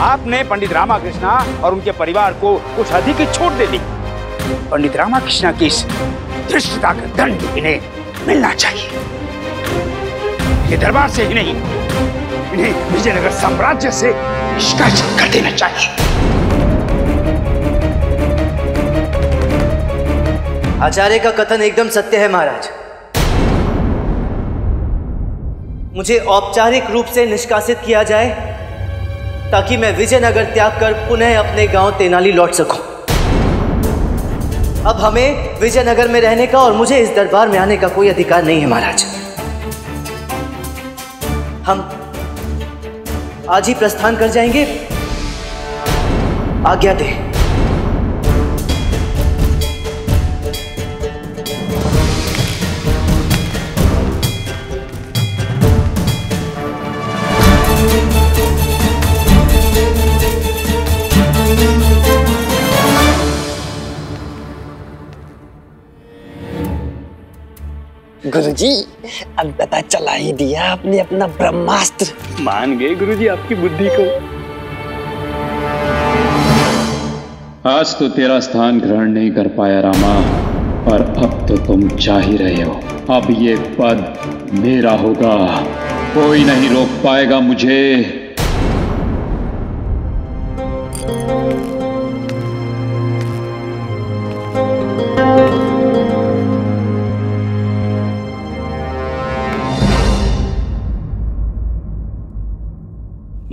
आपने पंडित रामाकृष्णा और उनके परिवार को कुछ अधिक ही छूट दे दी। पंडित रामाकृष्णा की इस धृष्टता का दंड इन्हें मिलना चाहिए। ये दरबार से ही नहीं, इन्हें विजयनगर साम्राज्य से निष्कासित कर देना चाहिए। आचार्य का कथन एकदम सत्य है, महाराज। मुझे औपचारिक रूप से निष्कासित किया जाए ताकि मैं विजयनगर त्याग कर पुनः अपने गाँव तेनाली लौट सकूँ। अब हमें विजयनगर में रहने का और मुझे इस दरबार में आने का कोई अधिकार नहीं है, महाराज। हम आज ही प्रस्थान कर जाएँगे। आज्ञा दे। गुरुजी अब पता चला ही दिया आपने अपना ब्रह्मास्त्र। मान गए गुरुजी आपकी बुद्धि को। आज तो तेरा स्थान ग्रहण नहीं कर पाया रामा पर अब तो तुम जा ही रहे हो। अब ये पद मेरा होगा। कोई नहीं रोक पाएगा मुझे।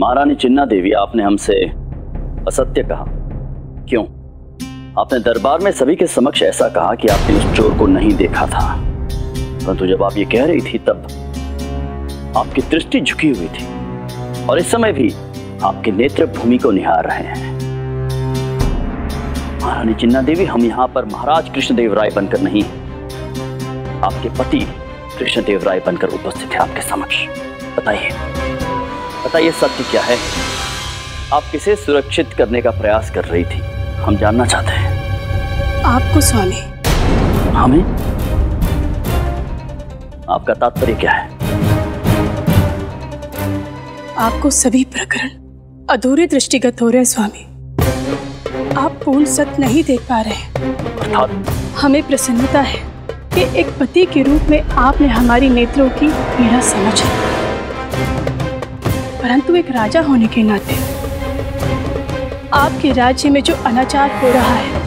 महारानी चिन्ना देवी आपने हमसे असत्य कहा। क्यों? आपने दरबार में सभी के समक्ष ऐसा कहा कि आपने उस चोर को नहीं देखा था। परंतु जब आप ये कह रही थी तब आपकी दृष्टि झुकी हुई थी और इस समय भी आपके नेत्र भूमि को निहार रहे हैं। महारानी चिन्ना देवी हम यहाँ पर महाराज कृष्णदेव राय बनकर नहीं आपके पति कृष्णदेव राय बनकर उपस्थित है आपके समक्ष। बताइए। बताइए सत्य क्या है? आप किसे सुरक्षित करने का प्रयास कर रही थी? हम जानना चाहते हैं। आपको स्वामी। हमें? आपका तात्पर्य क्या है? आपको सभी प्रकरण अधूरे दृष्टिगत हो रहे हैं स्वामी। आप पूर्ण सत्य नहीं देख पा रहे हैं। अर्थात? हमें प्रसन्नता है कि एक पति के रूप में आपने हमारी नेत्रों की पीड़ा समझी। परंतु एक राजा होने के नाते आपके राज्य में जो अनाचार हो रहा है,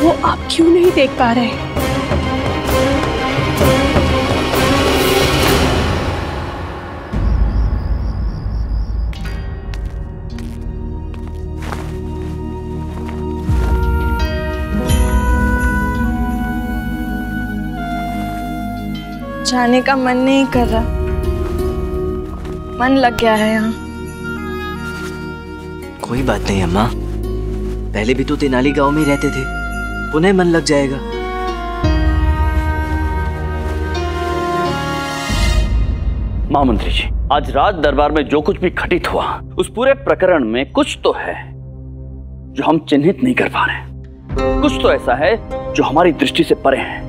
वो आप क्यों नहीं देख पा रहे? जाने का मन नहीं कर रहा। मन लग गया है यहाँ। कोई बात नहीं अम्मा। पहले भी तो तेनाली गाँव में रहते थे। पुनः मन लग जाएगा। महामंत्री जी आज राज दरबार में जो कुछ भी घटित हुआ उस पूरे प्रकरण में कुछ तो है जो हम चिन्हित नहीं कर पा रहे कुछ तो ऐसा है जो हमारी दृष्टि से परे है।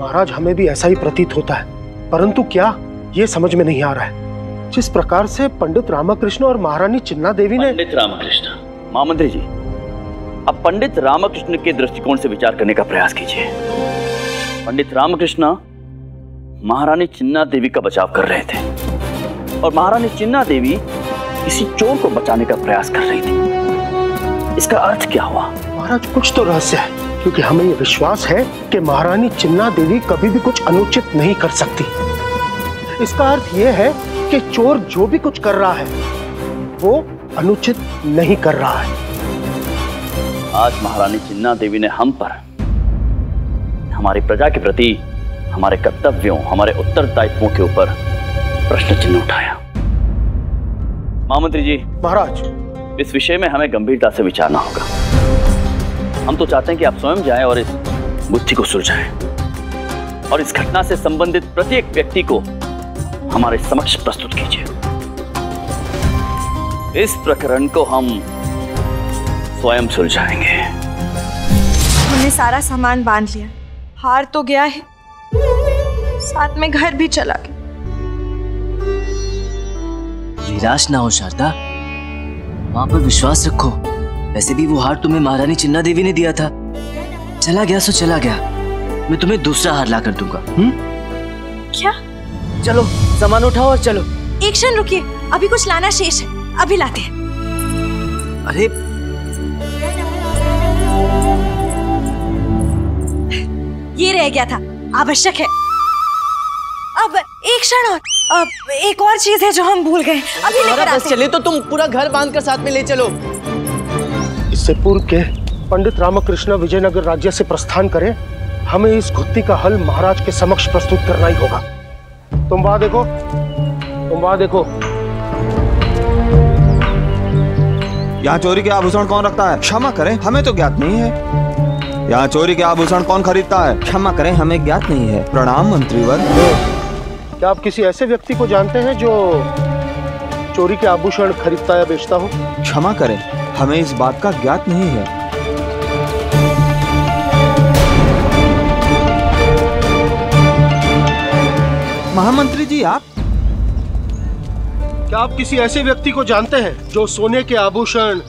महाराज हमें भी ऐसा ही प्रतीत होता है। परंतु क्या ये समझ में नहीं आ रहा है? जिस प्रकार से पंडित रामकृष्ण और महारानी चिन्ना देवी ने पंडित रामकृष्ण महामंत्री जी अब पंडित रामकृष्ण के दृष्टिकोण से विचार करने का प्रयास कीजिए। पंडित रामकृष्ण महारानी चिन्ना देवी का बचाव कर रहे थे और महारानी चिन्ना देवी किसी चोर को बचाने का प्रयास कर रही थी। इसका अर्थ क्या हुआ? महाराज कुछ तो रहस्य है क्योंकि हमें ये विश्वास है कि महारानी चिन्ना देवी कभी भी कुछ अनुचित नहीं कर सकती। इसका अर्थ यह है कि चोर जो भी कुछ कर रहा है वो अनुचित नहीं कर रहा है। आज महारानी चिन्ना देवी ने हम पर हमारी प्रजा के प्रति हमारे कर्तव्यों हमारे उत्तरदायित्वों के ऊपर प्रश्न चिन्ह उठाया। महामंत्री जी महाराज। इस विषय में हमें गंभीरता से विचारना होगा। हम तो चाहते हैं कि आप स्वयं जाएँ और इस बुद्धि को सुलझाएँ। और इस घटना से संबंधित प्रत्येक व्यक्ति को हमारे समक्ष प्रस्तुत कीजिए। इस प्रकरण को हम स्वयं सुलझाएँगे। हमने सारा सामान बाँध लिया। हार तो गया है। साथ में घर भी चला गया। निराश ना हो शारदा। माँ पर विश्वास रखो। वैसे भी वो हार तुम्हें महारानी चिन्ना देवी ने दिया था। चला गया सो चला गया। मैं तुम्हें दूसरा हार ला कर दूँगा। हम्म? क्या? चलो सामान उठाओ और चलो। एक क्षण रुकिए अभी कुछ लाना शेष है अभी लाते हैं। अरे ये रह गया था आवश्यक है। अब एक क्षण और अब एक और चीज़ है जो हम भूल गए अभी लेकर बस आते हैं। चले तो तुम पूरा घर बाँध कर साथ में ले चलो। इससे पूर्व के पंडित रामकृष्ण विजयनगर राज्य से प्रस्थान करें हमें इस घुत्ती का हल महाराज के समक्ष प्रस्तुत करना ही होगा। तुम वहाँ देखो। तुम वहाँ देखो। यहाँ चोरी के आभूषण कौन रखता है? क्षमा करें हमें तो ज्ञात नहीं है। यहाँ चोरी के आभूषण कौन खरीदता है? क्षमा करें हमें ज्ञात नहीं है। प्रणाम मंत्रीवर। क्या आप किसी ऐसे व्यक्ति को जानते हैं जो चोरी के आभूषण खरीदता या बेचता हो? क्षमा करें हमें इस बात का ज्ञात नहीं है। महामंत्री जी आप? क्या आप किसी ऐसे व्यक्ति को जानते हैं जो सोने के आभूषण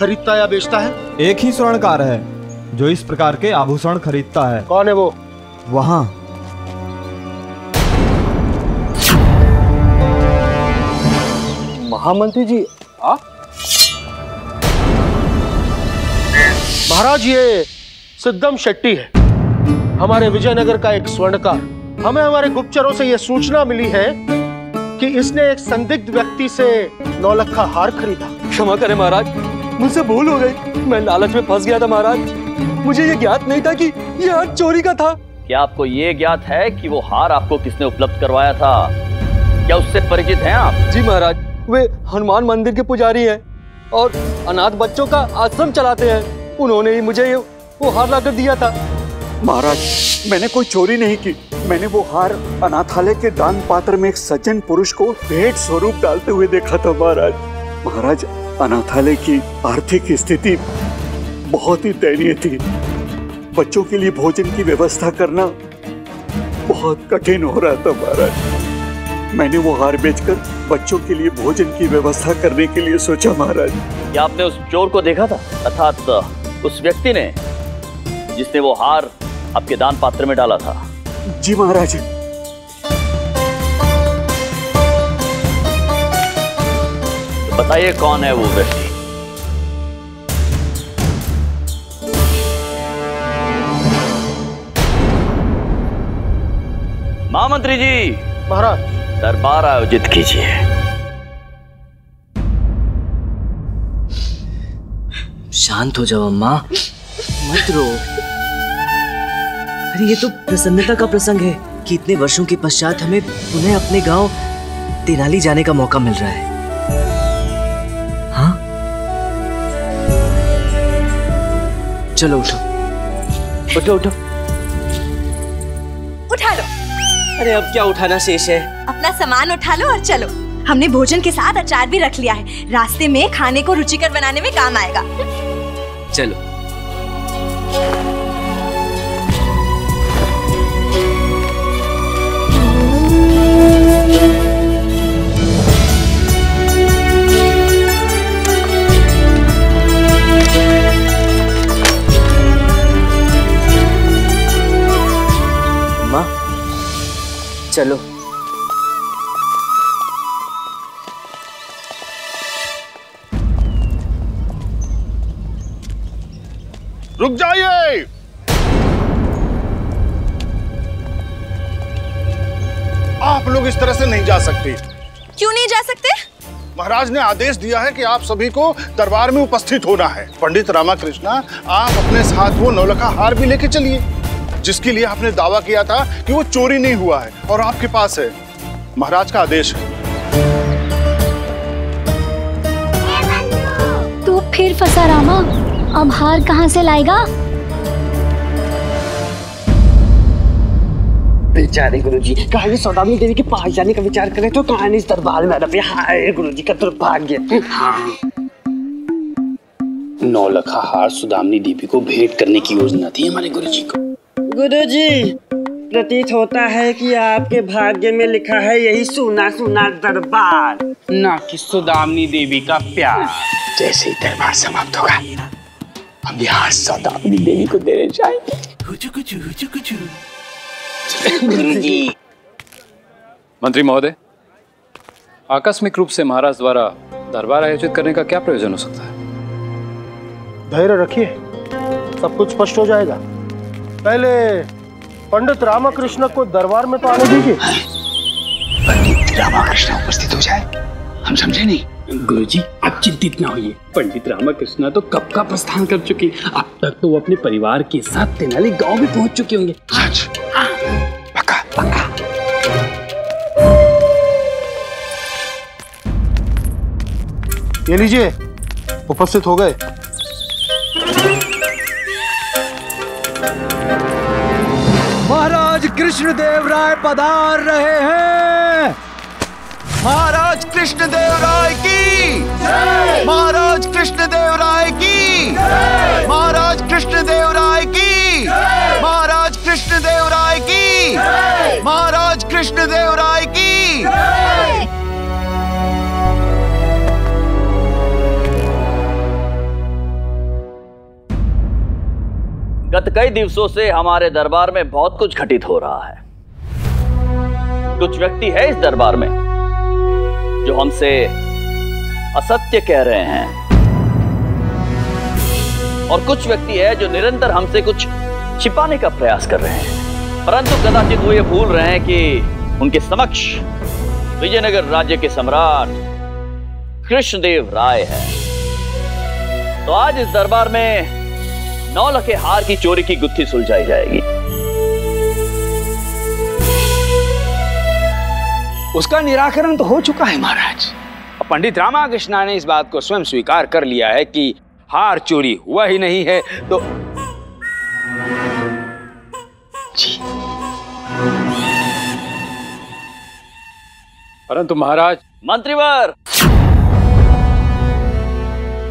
खरीदता या बेचता है? एक ही स्वर्णकार है जो इस प्रकार के आभूषण खरीदता है। कौन है वो? वहाँ। महामंत्री जी आप? महाराज ये सिद्धम शेट्टी है। हमारे विजयनगर का एक स्वर्णकार। हमें हमारे गुप्तचरों से यह सूचना मिली है कि इसने एक संदिग्ध व्यक्ति से नौलखा हार खरीदा। क्षमा करें महाराज मुझसे भूल हो गई। मैं लालच में फंस गया था महाराज। मुझे ये ज्ञात नहीं था कि ये हार चोरी का था। क्या आपको ये ज्ञात है कि वो हार आपको किसने उपलब्ध करवाया था? क्या उससे परिचित हैं आप? जी महाराज वे हनुमान मंदिर के पुजारी हैं और अनाथ बच्चों का आश्रम चलाते हैं। उन्होंने ही मुझे ये वो हार लाकर दिया था। महाराज, मैंने कोई चोरी नहीं की। मैंने वो हार अनाथालय के दान पात्र में एक सज्जन पुरुष को भेंट स्वरूप डालते हुए देखा था, महाराज। महाराज, अनाथालय की आर्थिक स्थिति बहुत ही दयनीय थी। बच्चों के लिए भोजन की व्यवस्था करना बहुत कठिन हो रहा था, महाराज। मैंने वो हार बेचकर बच्चों के लिए भोजन की व्यवस्था करने के लिए सोचा, महाराज। क्या आपने उस चोर को देखा था? अर्थात, उस व्यक्ति ने जिसने वो हार आपके दान पात्र में डाला था। जी महाराज। तो बताइए कौन है वो व्यक्ति? महामंत्री जी महाराज। दरबार आयोजित कीजिए। शांत हो जाओ अम्मा। मत रो अरे ये तो प्रसन्नता का प्रसंग है कि इतने वर्षों के पश्चात हमें पुनः अपने गाँव तेनाली जाने का मौका मिल रहा है। हाँ? चलो उठो। उठो उठो। उठा लो। अरे अब क्या उठाना शेष है? अपना सामान उठा लो और चलो। हमने भोजन के साथ अचार भी रख लिया है। रास्ते में खाने को रुचिकर बनाने में काम आएगा। चलो। चलो। रुक जाइए। आप लोग इस तरह से नहीं जा सकते। क्यों नहीं जा सकते? महाराज ने आदेश दिया है कि आप सभी को दरबार में उपस्थित होना है। पंडित रामाकृष्णा आप अपने साथ वो नौलखा हार भी लेके चलिए जिसके लिए आपने दावा किया था कि वो चोरी नहीं हुआ है और आपके पास है। महाराज का आदेश है। तू फिर फंसा रामा। अब हार कहाँ से लाएगा? बेचारे गुरुजी। कहानी सौदामिनी देवी के पास जाने का विचार करें तो कहानी इस दरबार में अरब हाय गुरुजी का दुर्भाग्य। हाँ। नौलखा हार सुदामनी देवी को भेंट करने की योजना थी हमारे गुरुजी को। गुरुजी प्रतीत होता है कि आपके भाग्य में लिखा है यही सुना सुना दरबार। ना कि सुदामनी देवी का प्यार। जैसे ही दरबार समाप्त होगा हम यहाँ सौदामिनी देवी को देने जाएँगे। मंत्री महोदय आकस्मिक रूप से महाराज द्वारा दरबार आयोजित करने का क्या प्रयोजन हो सकता है? धैर्य रखिए सब कुछ स्पष्ट हो जाएगा। पहले पंडित रामकृष्ण को दरबार में तो आने दीजिए। पंडित रामाकृष्ण उपस्थित हो जाए? हम समझे नहीं। गुरुजी आप चिंतित ना होइए। पंडित रामकृष्ण तो कब का प्रस्थान कर चुके अब तक तो वो अपने परिवार के साथ तेनाली गाँव भी पहुँच चुके होंगे। ये लीजिए। उपस्थित हो गए। महाराज कृष्णदेव राय पधार रहे हैं। महाराज कृष्णदेव राय की। महाराज कृष्णदेव राय की। महाराज कृष्णदेव राय की। महाराज कृष्णदेव राय की। महाराज कृष्णदेव राय की। गत कई दिवसों से हमारे दरबार में बहुत कुछ घटित हो रहा है। कुछ व्यक्ति है इस दरबार में। जो हमसे असत्य कह रहे हैं। और कुछ व्यक्ति है जो निरंतर हमसे कुछ छिपाने का प्रयास कर रहे हैं। परंतु कदाचित वो ये भूल रहे हैं कि उनके समक्ष विजयनगर राज्य के सम्राट कृष्णदेव राय है। तो आज इस दरबार में नौ लखे हार की चोरी की गुत्थी सुलझाई जाएगी। उसका निराकरण तो हो चुका है महाराज। पंडित रामाकृष्णा ने इस बात को स्वयं स्वीकार कर लिया है कि हार चोरी हुआ ही नहीं है तो जी। परंतु महाराज। मंत्रीवर!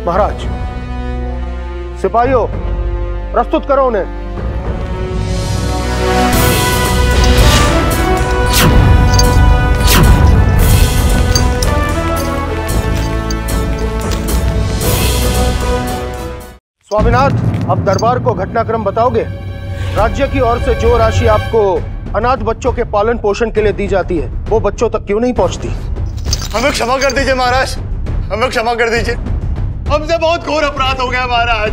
महाराज सिपाहियों प्रस्तुत करो उन्हें। स्वामीनाथ अब दरबार को घटनाक्रम बताओगे? राज्य की ओर से जो राशि आपको अनाथ बच्चों के पालन पोषण के लिए दी जाती है वो बच्चों तक क्यों नहीं पहुँचती? हमें क्षमा कर दीजिए महाराज। हमें क्षमा कर दीजिए। हमसे बहुत घोर अपराध हो गया महाराज।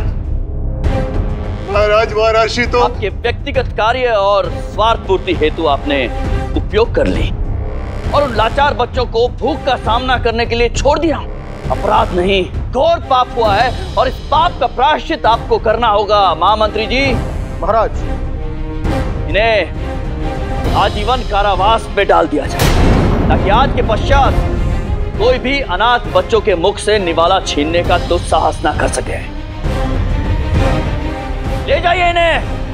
महाराज वह राशि तो आपके व्यक्तिगत कार्य और स्वार्थ पूर्ति हेतु आपने उपयोग कर ली। और उन लाचार बच्चों को भूख का सामना करने के लिए छोड़ दिया। अपराध नहीं घोर पाप हुआ है और इस पाप का प्रायश्चित आपको करना होगा महामंत्री जी। महाराज। इन्हें आजीवन कारावास में डाल दिया जाए ताकि आज के पश्चात कोई भी अनाथ बच्चों के मुख से निवाला छीनने का दुस्साहस ना कर सके। ले जाइए इन्हें।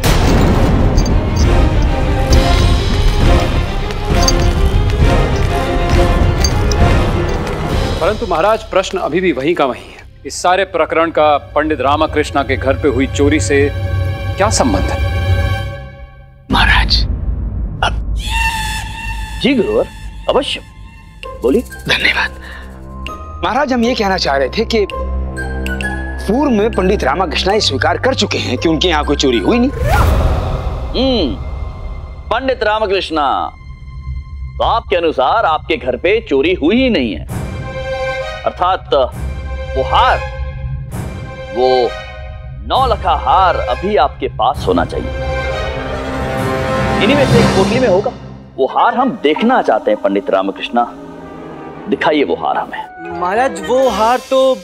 परंतु महाराज प्रश्न अभी भी वहीं का वहीं है। इस सारे प्रकरण का पंडित रामाकृष्णा के घर पे हुई चोरी से क्या संबंध है? महाराज अब जी गुरुवर अवश्य। बोलिए। धन्यवाद। महाराज हम ये कहना चाह रहे थे कि पूर्व में पंडित रामाकृष्णा ये स्वीकार कर चुके हैं कि उनके यहाँ कोई चोरी हुई नहीं। हम्म पंडित रामकृष्णा तो आपके अनुसार आपके घर पे चोरी हुई ही नहीं है। अर्थात वो हार वो नौ लखा हार अभी आपके पास होना चाहिए। इन्हीं में से एक पोटली में होगा। वो हार हम देखना चाहते हैं पंडित रामकृष्णा। दिखाइए वो हार हमें। महाराज वो हार तो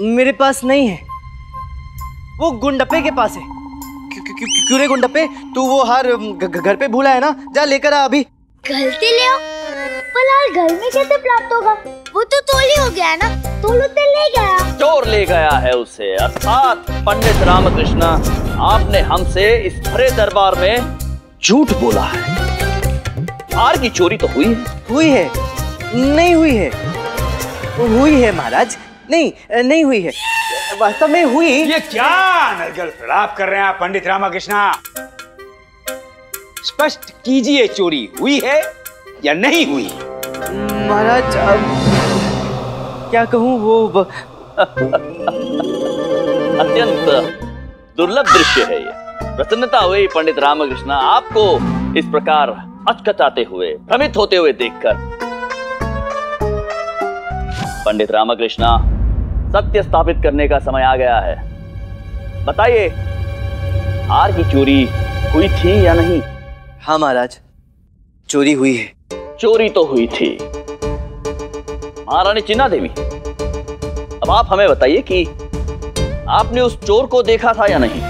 मेरे पास नहीं है। वो गुंडप्पे के पास है। क्यों- क्यों क्यों- क्यों रे गुंडप्पे तू वो हार घर पे भूला है ना? जा लेकर आ अभी। गलती ले आओ फ़िलहाल घर में कैसे प्राप्त होगा? वो तो तोली हो गया है ना? तोलू तो ले गया। चोर ले गया है उसे। अर्थात पंडित रामकृष्ण आपने हमसे इस भरे दरबार में झूठ बोला है। हार की चोरी तो हुई है। हुई है। नहीं हुई है। हुई है महाराज। नहीं नहीं हुई है। वास्तव में हुई। ये क्या नरगल प्रलाप कर रहे हैं आप पंडित रामाकृष्णा? स्पष्ट कीजिए चोरी हुई है या नहीं हुई महाराज अब क्या कहूँ वो अत्यंत दुर्लभ दृश्य है ये। प्रसन्नता हुई पंडित रामकृष्ण आपको इस प्रकार अचकचाते हुए भ्रमित होते हुए देखकर। पंडित रामकृष्ण सत्य स्थापित करने का समय आ गया है। बताइए हार की चोरी हुई थी या नहीं? हाँ महाराज चोरी हुई है। चोरी तो हुई थी। महारानी चिन्ना देवी अब आप हमें बताइए कि आपने उस चोर को देखा था या नहीं?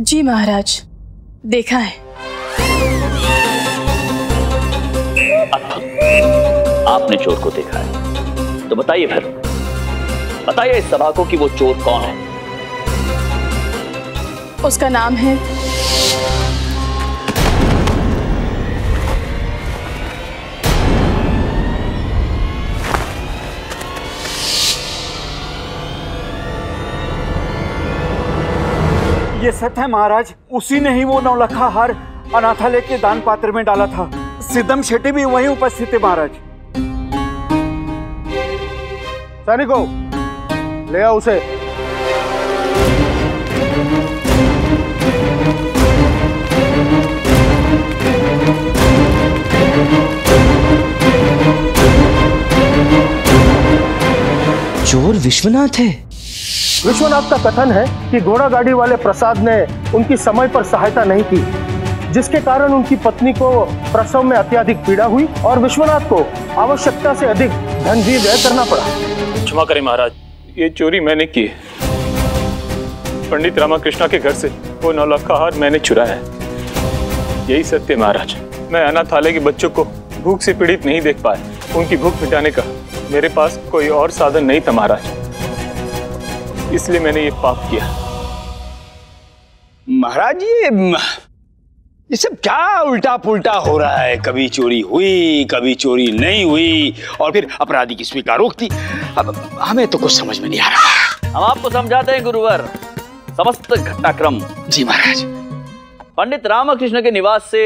जी महाराज देखा है। आपने चोर को देखा है। तो बताइए फिर। बताइए इस सभा को कि वो चोर कौन है? उसका नाम है ये सत्य है महाराज उसी ने ही वो नौलखा हार अनाथालय के दान पात्र में डाला था। सिद्धम शेट्टी भी वहीं उपस्थित थे महाराज। सैनिकों ले आओ उसे। चोर विश्वनाथ है। विश्वनाथ का कथन है कि घोड़ा गाड़ी वाले प्रसाद ने उनकी समय पर सहायता नहीं की जिसके कारण उनकी पत्नी को प्रसव में अत्यधिक पीड़ा हुई और विश्वनाथ को आवश्यकता से अधिक धन भी व्यय करना पड़ा। क्षमा करें महाराज ये चोरी मैंने की है। पंडित रामाकृष्णा के घर से वो नौलखा हार मैंने चुराया है। यही सत्य महाराज। मैं अनाथालय के बच्चों को भूख से पीड़ित नहीं देख पाया। उनकी भूख मिटाने का मेरे पास कोई और साधन नहीं था महाराज। इसलिए मैंने ये पाप किया। महाराज, ये ये सब क्या उल्टा पुल्टा हो रहा है? कभी चोरी हुई कभी चोरी नहीं हुई और फिर अपराधी की स्वीकारोक्ति अब हमें तो कुछ समझ में नहीं आ रहा। हम आपको समझाते हैं गुरुवर। समस्त घटनाक्रम। जी महाराज। पंडित रामकृष्ण के निवास से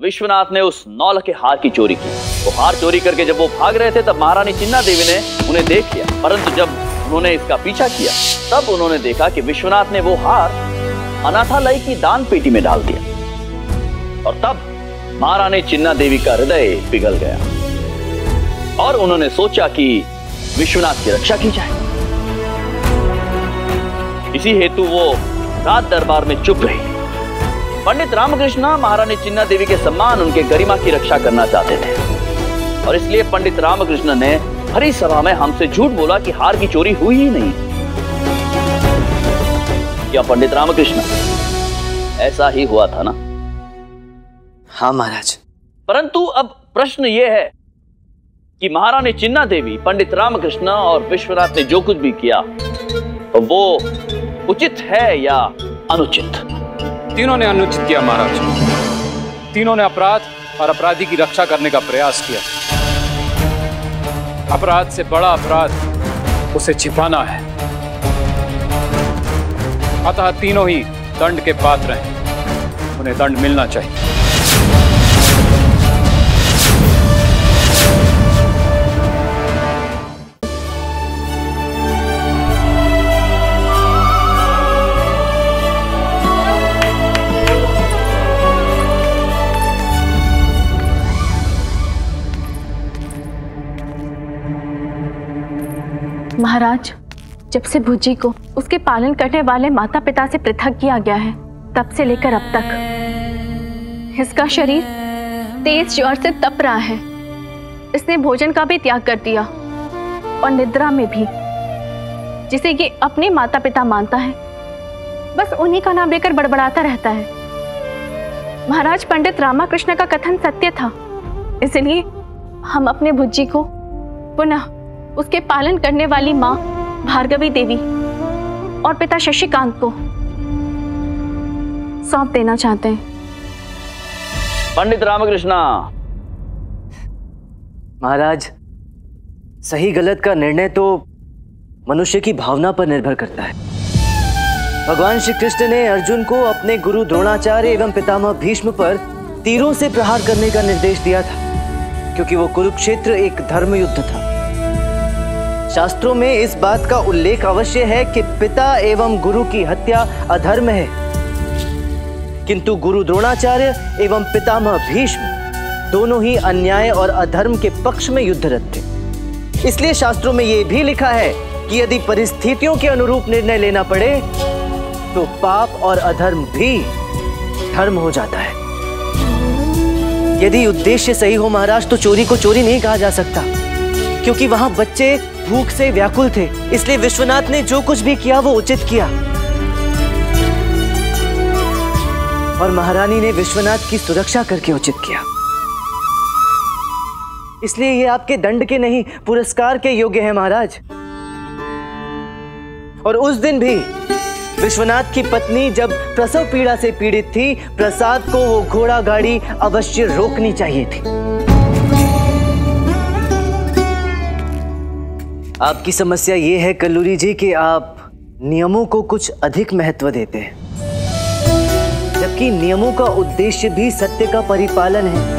विश्वनाथ ने उस नौल के हार की चोरी की। वो हार चोरी करके जब वो भाग रहे थे तब महारानी चिन्ना देवी ने उन्हें देख लिया। परंतु जब उन्होंने इसका पीछा किया तब उन्होंने देखा कि विश्वनाथ ने वो हार अनाथालय की दान पेटी में डाल दिया। और तब महारानी चिन्ना देवी का हृदय पिघल गया। और उन्होंने सोचा कि विश्वनाथ की रक्षा की जाए। इसी हेतु वो रात दरबार में चुप रही। पंडित रामकृष्ण महारानी चिन्ना देवी के सम्मान, उनके गरिमा की रक्षा करना चाहते थे। और इसलिए पंडित रामकृष्ण ने हरी सभा में हमसे झूठ बोला कि हार की चोरी हुई ही नहीं। क्या पंडित रामकृष्ण, ऐसा ही हुआ था ना? हाँ महाराज। परंतु अब प्रश्न यह है कि महारानी चिन्ना देवी पंडित रामकृष्ण और विश्वनाथ ने जो कुछ भी किया तो वो उचित है या अनुचित? तीनों ने अनुचित किया महाराज। तीनों ने अपराध और अपराधी की रक्षा करने का प्रयास किया। अपराध से बड़ा अपराध उसे छिपाना है। अतः तीनों ही दंड के पात्र हैं। उन्हें दंड मिलना चाहिए। महाराज, जब से भुजी को उसके पालन करने वाले माता पिता से पृथक किया गया है, तब से लेकर अब तक इसका शरीर तेज ज्वर से तप रहा है। इसने भोजन का भी त्याग कर दिया और निद्रा में भी, जिसे ये अपने माता पिता मानता है, बस उन्हीं का नाम लेकर बड़बड़ाता रहता है। महाराज, पंडित रामाकृष्ण का कथन सत्य था, इसलिए हम अपने भुज्जी को पुनः उसके पालन करने वाली माँ भार्गवी देवी और पिता शशिकांत को सौंप देना चाहते हैं। पंडित रामकृष्णा। महाराज सही गलत का निर्णय तो मनुष्य की भावना पर निर्भर करता है। भगवान श्री कृष्ण ने अर्जुन को अपने गुरु द्रोणाचार्य एवं पितामह भीष्म पर तीरों से प्रहार करने का निर्देश दिया था क्योंकि वो कुरुक्षेत्र एक धर्म युद्ध था। शास्त्रों में इस बात का उल्लेख अवश्य है कि पिता एवं गुरु की हत्या अधर्म है। किंतु गुरु द्रोणाचार्य एवं पितामह भीष्म दोनों ही अन्याय और अधर्म के पक्ष में युद्धरत थे। इसलिए शास्त्रों में यह भी लिखा है कि यदि परिस्थितियों के अनुरूप निर्णय लेना पड़े तो पाप और अधर्म भी धर्म हो जाता है। यदि उद्देश्य सही हो महाराज तो चोरी को चोरी नहीं कहा जा सकता। क्योंकि वहाँ बच्चे भूख से व्याकुल थे। इसलिए विश्वनाथ ने जो कुछ भी किया, वो उचित किया। और महारानी ने विश्वनाथ की सुरक्षा करके उचित किया। इसलिए ये आपके दंड के नहीं, पुरस्कार के योग्य है महाराज। और उस दिन भी विश्वनाथ की पत्नी जब प्रसव पीड़ा से पीड़ित थी, प्रसाद को वो घोड़ा गाड़ी अवश्य रोकनी चाहिए थी। आपकी समस्या ये है, कल्लूरी जी, कि आप नियमों को कुछ अधिक महत्व देते हैं। जबकि नियमों का उद्देश्य भी सत्य का परिपालन है।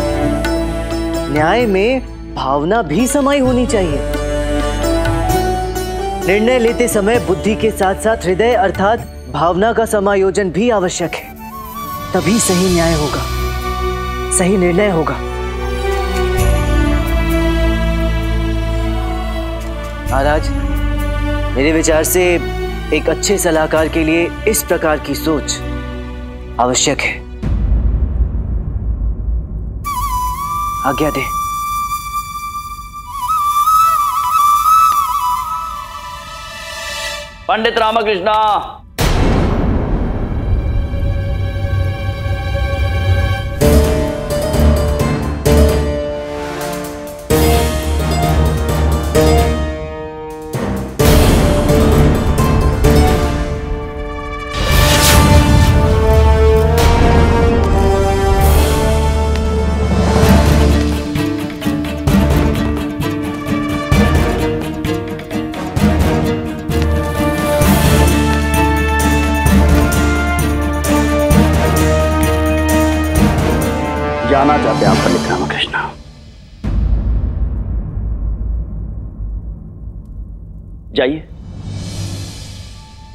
न्याय में भावना भी समाई होनी चाहिए। निर्णय लेते समय बुद्धि के साथ साथ हृदय, अर्थात भावना का समायोजन भी आवश्यक है। तभी सही न्याय होगा। सही निर्णय होगा। महाराज, मेरे विचार से एक अच्छे सलाहकार के लिए इस प्रकार की सोच आवश्यक है। आज्ञा दे। पंडित रामकृष्णा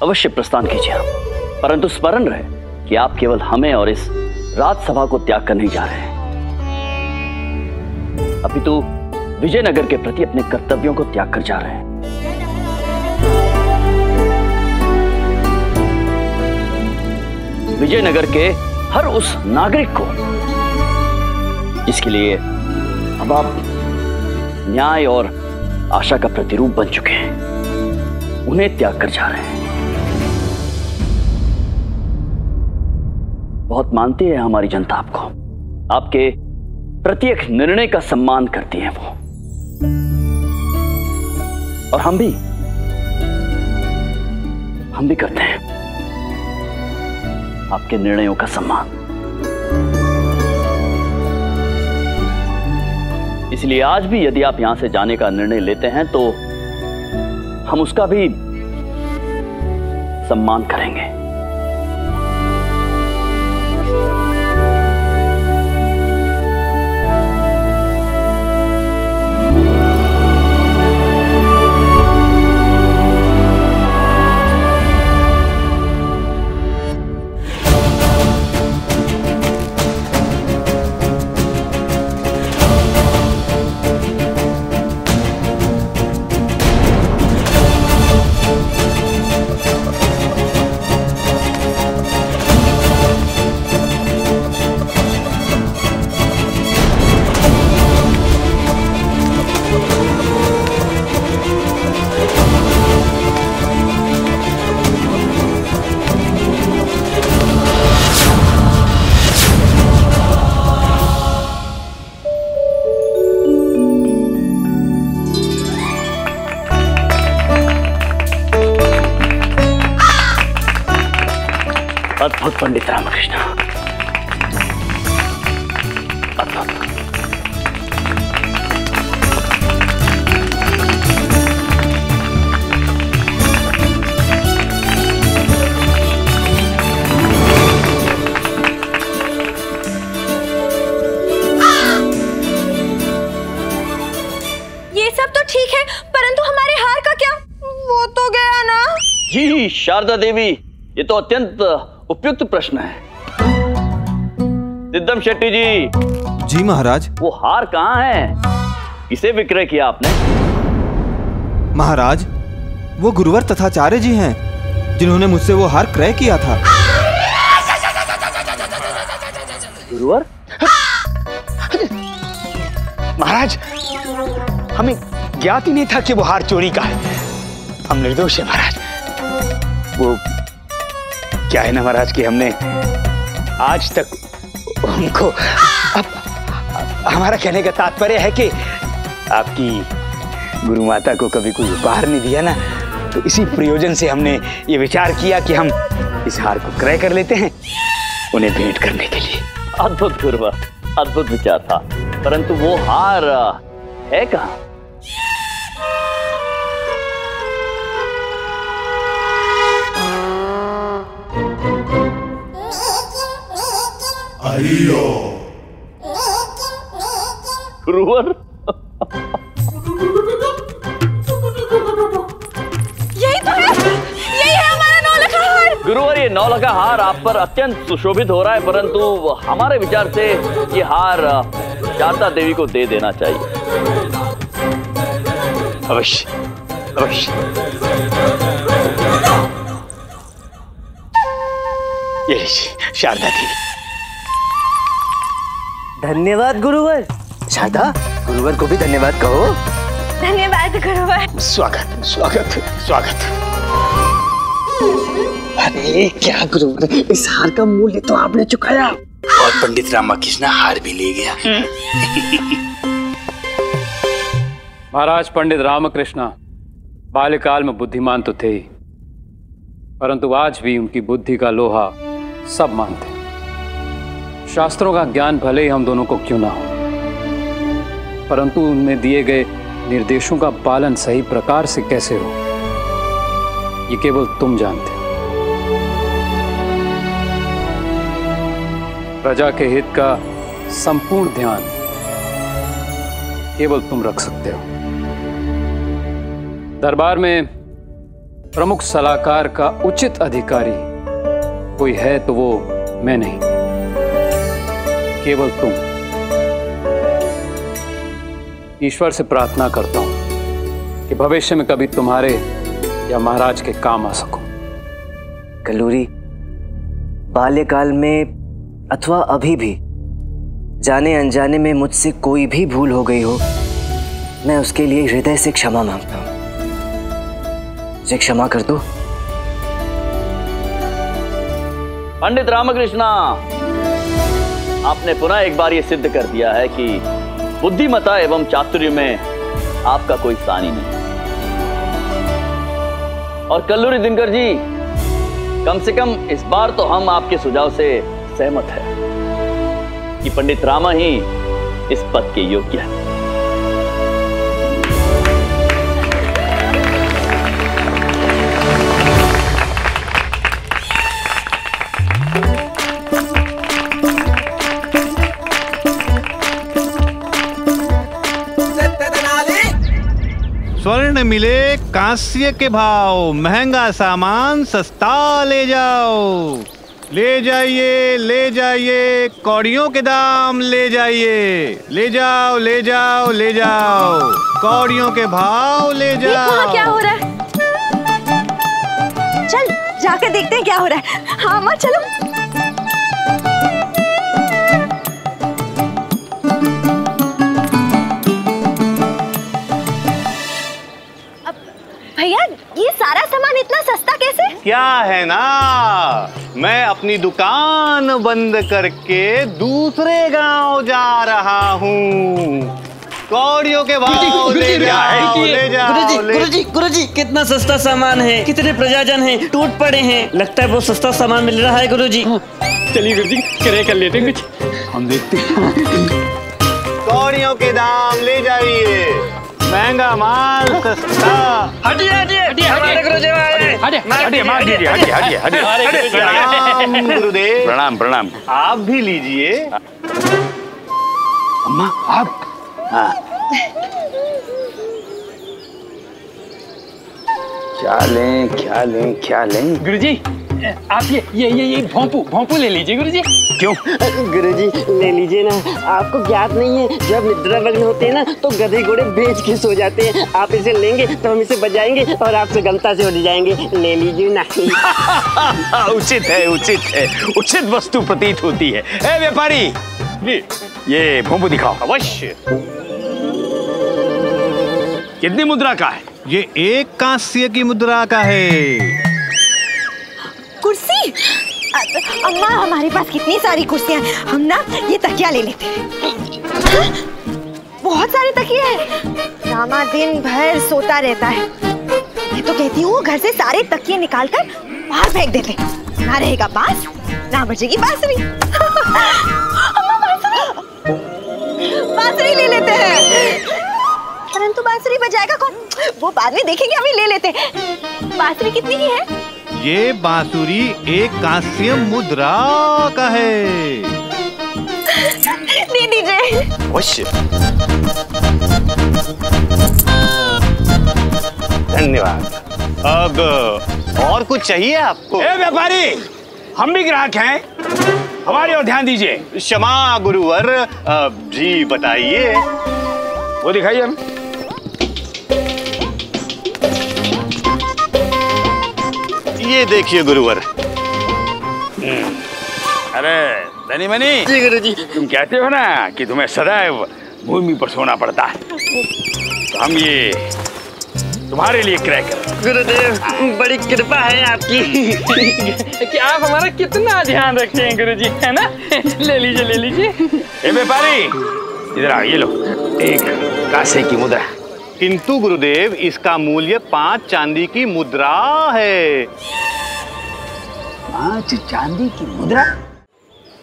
अवश्य प्रस्थान कीजिए आप। परंतु स्मरण रहे कि आप केवल हमें और इस राजसभा को त्याग कर नहीं जा रहे हैं। अपितु विजयनगर के प्रति अपने कर्तव्यों को त्याग कर जा रहे हैं। विजयनगर के हर उस नागरिक को जिसके लिए अब आप न्याय और आशा का प्रतिरूप बन चुके हैं। उन्हें त्याग कर जा रहे हैं। बहुत मानती है हमारी जनता आपको। आपके प्रत्येक निर्णय का सम्मान करती है वो। और हम भी हम भी करते हैं। आपके निर्णयों का सम्मान। इसलिए आज भी यदि आप यहाँ से जाने का निर्णय लेते हैं तो हम उसका भी सम्मान करेंगे। शारदा देवी ये तो अत्यंत उपयुक्त प्रश्न है। सिद्धम शेट्टी जी। जी महाराज। वो हार कहाँ है? किसे विक्रय किया आपने? महाराज वो गुरुवर तथाचार्य जी हैं जिन्होंने मुझसे वो हार क्रय किया था। गुरुवर? महाराज हमें ज्ञात ही नहीं था कि वो हार चोरी का है। हम निर्दोष है महाराज। वो क्या है ना महाराज कि हमने आज तक उनको अब, हमारा कहने का तात्पर्य है कि आपकी गुरु माता को कभी कोई उपहार नहीं दिया ना तो इसी प्रयोजन से हमने ये विचार किया कि हम इस हार को क्रय कर लेते हैं उन्हें भेंट करने के लिए। अद्भुत गुरुवर अद्भुत विचार था परंतु वो हार है कहाँ? गुरुवर यही तो है। यही है हमारा नौलखा हार। गुरुवर ये नौ लगा हार आप पर अत्यंत सुशोभित हो रहा है परंतु हमारे विचार से ये हार शारदा देवी को दे देना चाहिए। अवश्य अवश्य। ये शारदा देवी। धन्यवाद गुरुवर। शारदा गुरुवर को भी धन्यवाद कहो। धन्यवाद गुरुवर। स्वागत स्वागत स्वागत। अरे क्या गुरुवर इस हार का मूल्य तो आपने चुकाया। और पंडित रामाकृष्ण हार भी ले गया। महाराज पंडित रामकृष्ण बाल्यकाल में बुद्धिमान तो थे ही परंतु आज भी उनकी बुद्धि का लोहा सब मानते हैं। शास्त्रों का ज्ञान भले ही हम दोनों को क्यों ना हो, परंतु उनमें दिए गए निर्देशों का पालन सही प्रकार से कैसे हो, ये केवल तुम जानते हो। प्रजा के हित का संपूर्ण ध्यान केवल तुम रख सकते हो। दरबार में प्रमुख सलाहकार का उचित अधिकारी कोई है तो वो मैं नहीं। केवल तुम। ईश्वर से प्रार्थना करता हूँ कि भविष्य में कभी तुम्हारे या महाराज के काम आ सकूँ। कलूरी बाल्यकाल में अथवा अभी भी जाने अनजाने में मुझसे कोई भी भूल हो गई हो मैं उसके लिए हृदय से क्षमा माँगता हूँ। मुझे क्षमा कर दो। पंडित रामकृष्णा। आपने पुनः एक बार ये सिद्ध कर दिया है कि बुद्धिमता एवं चातुर्य में आपका कोई सानी नहीं। और कल्लूरी दिनकर जी, कम से कम इस बार तो हम आपके सुझाव से सहमत है कि पंडित रामा ही इस पद के योग्य है। स्वर्ण मिले कांस्य के भाव। महँगा सामान सस्ता ले जाओ। ले जाइए ले जाइए कौड़ियों के दाम ले जाइए। ले जाओ ले जाओ ले जाओ। कौड़ियों के भाव ले जाओ। क्या हो रहा है? चल जाकर देखते हैं क्या हो रहा है। हाँ माँ चलो। इतना सस्ता कैसे? क्या है ना? मैं अपनी दुकान बंद करके दूसरे गाँव जा रहा हूँ। कौड़ियों के भाव ले जाओ ले जाओ गुरुजी गुरुजी गुरुजी कितना सस्ता सामान है कितने प्रजाजन हैं टूट पड़े हैं। लगता है बहुत सस्ता सामान मिल रहा है गुरुजी। चलिए गुरुजी क्रय कर लेते हैं कुछ। हम देखते कौड़ियों के दाम ले जाइए। महँगा माल सस्ता। हटिए हटिए हटिए हमारे आए हटिए हटिए मार हटिए हटिए हटिए। प्रणाम गुरुदेव। प्रणाम प्रणाम। आप भी लीजिए। अम्मा आप? हाँ। क्या लें क्या लें क्या लें? गुरुजी आप ये ये ये ये भोंपू भोंपू ले लीजिए गुरुजी। क्यों? गुरुजी ले लीजिए ना। आपको ज्ञात नहीं है जब निद्रा मग्न होते हैं ना तो गधे घोड़े बेच के सो जाते हैं। आप इसे लेंगे तो हम इसे बजाएँगे और आपसे गमता से उड़ जाएँगे। ले लीजिए ना। उचित है उचित है। उचित वस्तु प्रतीत होती है। ए व्यापारी! ये भोंपू दिखाओ। अवश्य। कितनी मुद्रा का है? ये एक कांस्य की मुद्रा का है। कुर्सी? अम्मा, हमारे पास कितनी सारी कुर्सियाँ हैं। हम ना ये तकिया ले लेते हैं। बहुत सारे तकिए हैं। रामा दिन भर सोता रहता है। मैं तो कहती हूँ, घर से सारे तकिए निकाल कर बाहर फेंक देते ना रहेगा बाँस, ना बजेगी बांसुरी। बांसुरी! ले लेते हैं। परंतु बांसुरी बजाएगा कौन? वो बाद में देखेंगे अभी ले लेते हैं। बांसुरी कितनी की है? ये बांसुरी एक कांस्य मुद्रा का है। दे दीजिए। अवश्य। धन्यवाद। अब और कुछ चाहिए आपको? ए व्यापारी हम भी ग्राहक हैं। हमारे और ध्यान दीजिए। क्षमा गुरुवर। अ, जी बताइए। वो दिखाइए हम। ये देखिए गुरुवर। अरे धनी मनी। जी गुरु जी तुम कहते हो ना कि तुम्हें सदैव भूमि पर सोना पड़ता है। तो हम ये तुम्हारे लिए क्रय कर। गुरुदेव बड़ी कृपा है आपकी। कि आप हमारा कितना ध्यान रखते हैं गुरु जी है ना? ले लीजिए ले लीजिए। ए व्यापारी इधर आओ ये लो। एक कासे की मुद्रा। किंतु गुरुदेव इसका मूल्य पाँच चांदी की मुद्रा है। पाँच चांदी की मुद्रा?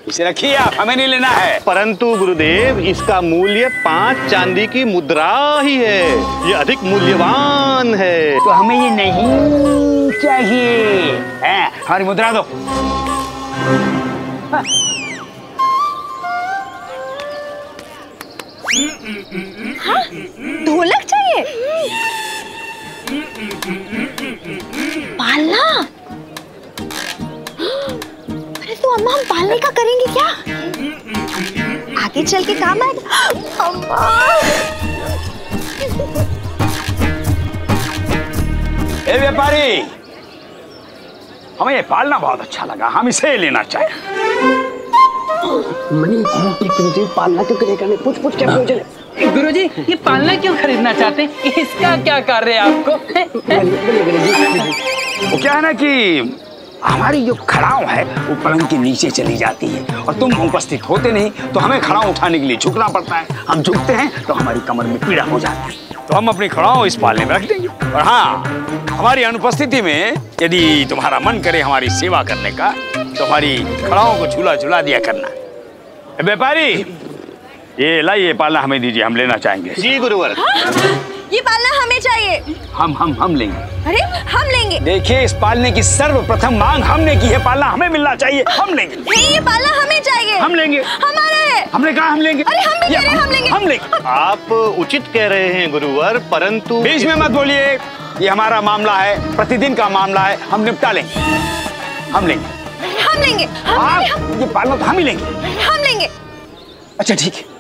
इसे रखिए आप हमें नहीं लेना है। परंतु गुरुदेव इसका मूल्य पाँच चांदी की मुद्रा ही है। ये अधिक मूल्यवान है। तो हमें ये नहीं चाहिए। हैं, हमारी मुद्रा दो। हाँ? ढोलक चाहिए? पालना? अरे तो अम्मा हम पालने का करेंगे क्या? आगे चल के काम आएगा। अम्मा! ए व्यापारी! हमें ये पालना बहुत अच्छा लगा। हम इसे लेना चाहें। मनी पालना क्यों करेगा नहीं। पूछ पूछ क्या प्रयोजन है गुरुजी, ये पालना क्यों खरीदना चाहते हैं? इसका क्या कार्य है आपको? वो क्या है ना कि हमारी जो खड़ाव है, वो पलंग के नीचे चली जाती है। और तुम उपस्थित होते नहीं तो हमें खड़ाव उठाने के लिए झुकना पड़ता है। हम झुकते हैं तो हमारी कमर में पीड़ा हो जाती है। तो हम अपनी खड़ाव इस पालने में रख देंगे। और हाँ हमारी अनुपस्थिति में यदि तुम्हारा मन करे हमारी सेवा करने का तो हमारी खड़ाओं को झूला झूला दिया करना। व्यापारी ये लाइए पालना हमें दीजिए हम लेना चाहेंगे। जी गुरुवर। ये पालना हमें चाहिए। हम हम हम लेंगे। अरे हम लेंगे। देखिए इस पालने की सर्वप्रथम मांग हमने की है। पालना हमें मिलना चाहिए हम लेंगे। नहीं ये पालना हमें चाहिए। हम लेंगे। हमारा है। हमने कहा हम लेंगे। अरे हम भी कह रहे हैं, हम लेंगे। हम लेंगे। आप उचित कह रहे हैं गुरुवर परंतु बीच में मत बोलिए। ये हमारा मामला है प्रतिदिन का मामला है। हम निपटा लेंगे। हम लेंगे। हम लेंगे आप ये पालना तो हम ही लेंगे। हम लेंगे। अच्छा ठीक है।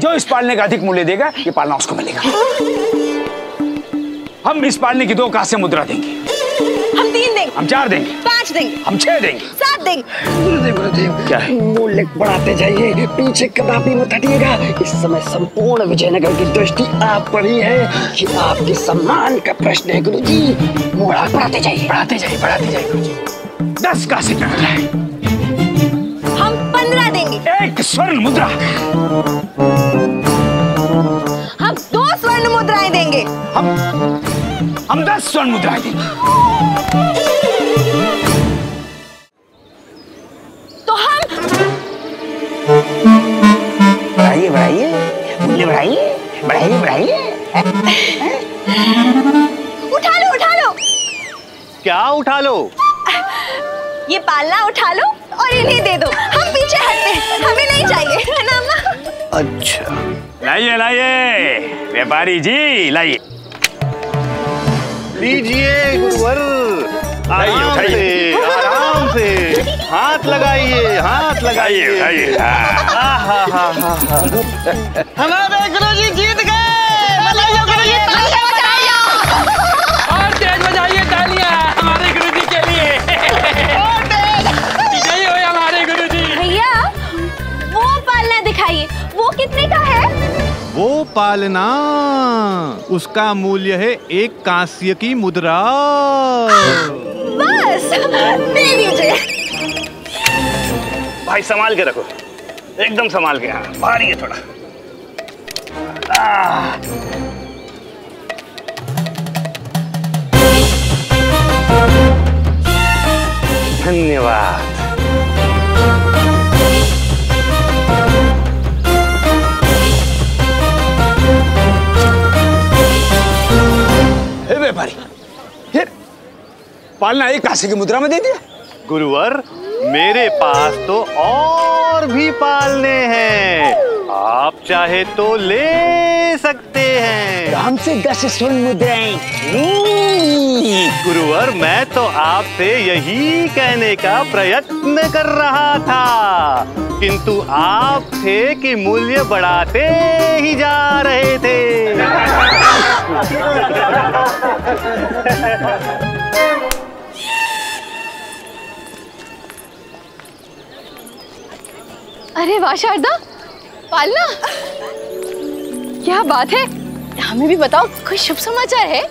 जो इस पालने का अधिक मूल्य देगा ये पालना उसको मिलेगा। हम इस पालने की दो कांस्य मुद्रा देंगे। हम तीन देंगे। हम चार देंगे। पाँच देंगे। हम छह देंगे। सात देंगे। गुरुदेव गुरुदेव क्या है? मूल्य बढ़ाते जाइए पीछे कदापि मत हटिएगा। इस समय संपूर्ण विजयनगर की दृष्टि आप पर ही है कि आपके सम्मान का प्रश्न है गुरुजी। बढ़ा बढ़ाते जाइए। बढ़ाते जाइए बढ़ाते जाइए गुरुजी। दस कांस्य की मुद्रा है। हम पंद्रह देंगे। एक स्वर्ण मुद्रा। स्वर्ण मुद्राएँ देंगे। हम हम दस स्वर्ण मुद्राएँ देंगे। तो हम बढ़ाइए बढ़ाइए। मूल्य बढ़ाइए बढ़ाइए बढ़ाइए। उठा लो उठा लो। क्या उठा लो? ये पालना उठा लो और इन्हें दे दो। हम पीछे हटते हैं हमें नहीं चाहिए। है ना अम्मा? अच्छा। लाइए लाइए। व्यापारी जी लाइए। लीजिए गुरुवर। आराम उठाइए। से आराम से। हाथ लगाइए हाथ लगाइए। हाँ। हाँ हाँ हाँ हमारे गुरु जी जीत कितने का है? वो पालना उसका मूल्य है एक कांस्य की मुद्रा। बस दे दीजिए। भाई संभाल के रखो। एकदम संभाल के हाँ भारी है थोड़ा। धन्यवाद। पालना एक कांसे की मुद्रा में दे दिया। गुरुवर मेरे पास तो और भी पालने हैं। आप चाहे तो ले सकते हैं। हमसे दस स्वर्ण मुद्राएँ। गुरुवर मैं तो आपसे यही कहने का प्रयत्न कर रहा था। किंतु आप थे कि मूल्य बढ़ाते ही जा रहे थे। अरे वाह शारदा। पालना। क्या बात है। हमें भी बताओ कोई शुभ समाचार है?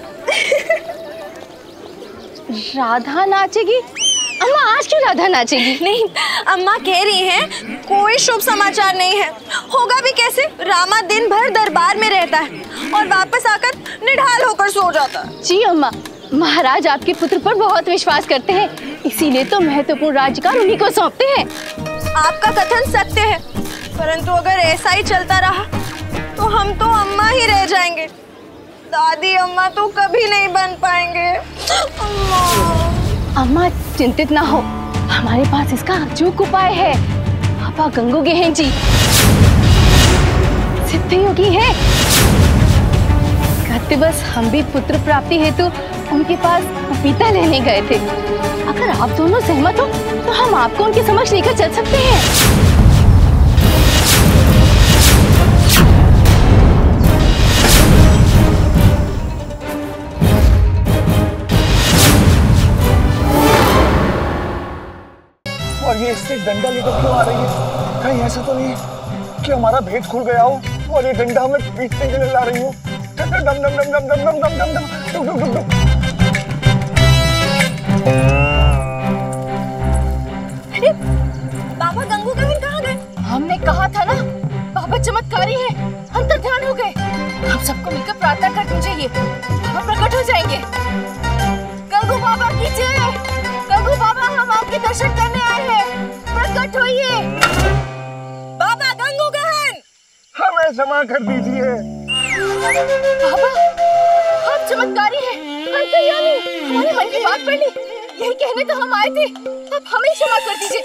राधा नाचेगी? अम्मा आज क्यों राधा नाचेगी? नहीं अम्मा कह रही हैं कोई शुभ समाचार नहीं है। होगा भी कैसे? रामा दिन भर दरबार में रहता है और वापस आकर निढाल होकर सो जाता है। जी अम्मा। महाराज आपके पुत्र पर बहुत विश्वास करते हैं। इसीलिए तो महत्वपूर्ण राजकार उन्हीं को सौंपते हैं। आपका कथन सत्य है परंतु अगर ऐसा ही चलता रहा तो हम तो अम्मा ही रह जाएँगे। दादी अम्मा तो कभी नहीं बन पाएँगे। अम्मा। अम्मा चिंतित ना हो। हमारे पास इसका अचूक उपाय है। पापा गंगू गेहन जी। सिद्ध योगी है। कहते बस हम भी पुत्र प्राप्ति हेतु उनके पास पपीता लेने गए थे। अगर आप दोनों सहमत हो तो हम आपको उनके समक्ष लेकर चल सकते हैं। और ये डंडा लेकर क्यों आ रही है? कहीं ऐसा तो नहीं कि हमारा भेद खुल गया हो और ये डंडा हमें पीटने के लिए ला रही हो। डम डम डम डम डम डम डम डम डम डम डुक डुक अरे बाबा गंगू कहीं कहाँ गए? हमने कहा था ना बाबा चमत्कारी है अंतर ध्यान हो गए। हम सबको मिलकर प्रार्थना करनी चाहिए बाबा प्रकट हो जाएँगे। गंगू बाबा की जय। गंगू बाबा हम आपके दर्शन करने आए हैं। प्रकट होइए। बाबा गंगू गहन। हमें क्षमा कर दीजिए। बाबा आप चमत्कारी हैं। हमारे मन की बात पढ़ ली। यही कहने तो हम आए थे। अब हमें क्षमा कर दीजिए।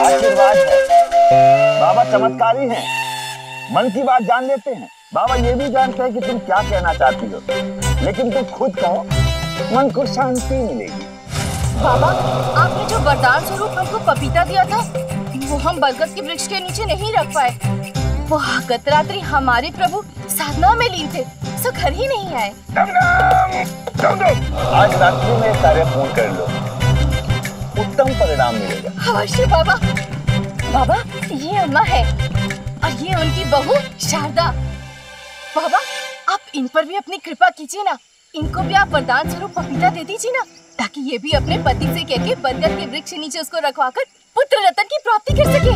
आशीर्वाद है। बाबा चमत्कारी हैं। मन की बात जान लेते हैं। बाबा ये भी जानते हैं कि तुम क्या कहना चाहती हो। लेकिन तुम खुद कहो मन को शांति मिलेगी। बाबा आपने जो वरदान स्वरूप हमको पपीता दिया था वो हम बरगद के वृक्ष के नीचे नहीं रख पाए। वो गत रात्रि हमारे प्रभु साधना में लीन थे सो घर ही नहीं आए। आज रात्रि में कार्य पूर्ण कर लो। उत्तम परिणाम मिलेगा। अवश्य बाबा। बाबा ये अम्मा है और ये उनकी बहू शारदा। बाबा आप इन पर भी अपनी कृपा कीजिए ना। इनको भी आप वरदान स्वरूप पपीता दे दीजिए ना ताकि ये भी अपने पति से कह के बरगद के वृक्ष नीचे उसको रखवाकर पुत्र रतन की प्राप्ति कर सके।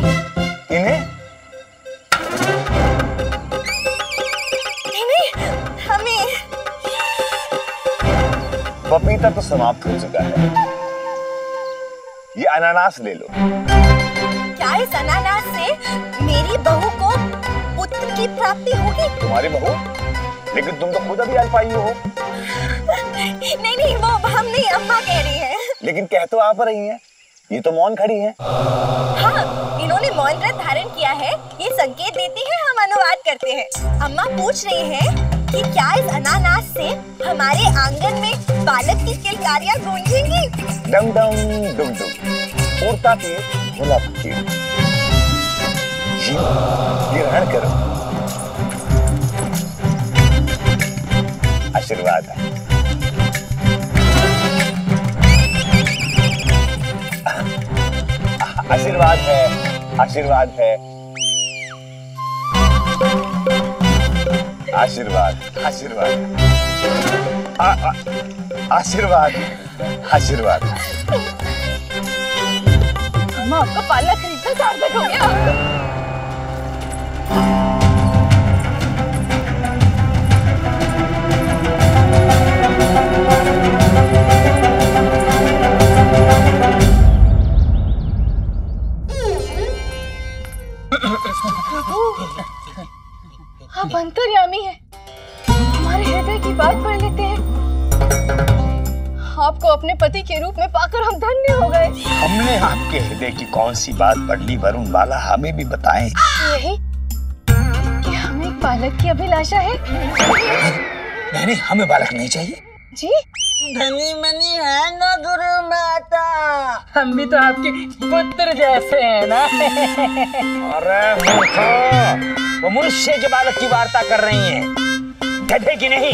इन्हें पपीता तो समाप्त हो चुका है। ये अनानास ले लो। क्या इस अनानास से मेरी बहू को पुत्र की प्राप्ति होगी? तुम्हारी बहू? लेकिन तुम तो खुद अभी अल्पायु हो। नहीं नहीं वो हम नहीं अम्मा कह रही है। लेकिन कह तो आप रही हैं। ये तो मौन खड़ी है। हाँ इन्होंने मौन व्रत धारण किया है। ये संकेत देती है हम अनुवाद करते हैं। अम्मा पूछ रही हैं कि क्या इस अनानास से हमारे आँगन में बालक की किलकारियाँ गूंजेंगी डम डम डुम डुम उड़ता पे भोला फकीर जी ग्रहण करो। आशीर्वाद है। आशीर्वाद है आशीर्वाद है। आशीर्वाद आशीर्वाद। आशीर्वाद आशीर्वाद। आपका पाला खरीदना सार्थक हो गया। आप अंतर्यामी हैं। हमारे हृदय की बात पढ़ लेते हैं। आपको अपने पति के रूप में पाकर हम धन्य हो गए। हमने आपके हृदय की कौन सी बात पढ़ ली वरुण वाला हमें भी बताएँ। यही कि हमें एक बालक की अभिलाषा है। नहीं नहीं हमें बालक नहीं चाहिए। जी? धनी मनी है ना गुरु माता? हम भी तो आपके पुत्र जैसे हैं ना। अरे मूर्खो! वो मनुष्य के बालक की वार्ता कर रही है। गधे की नहीं।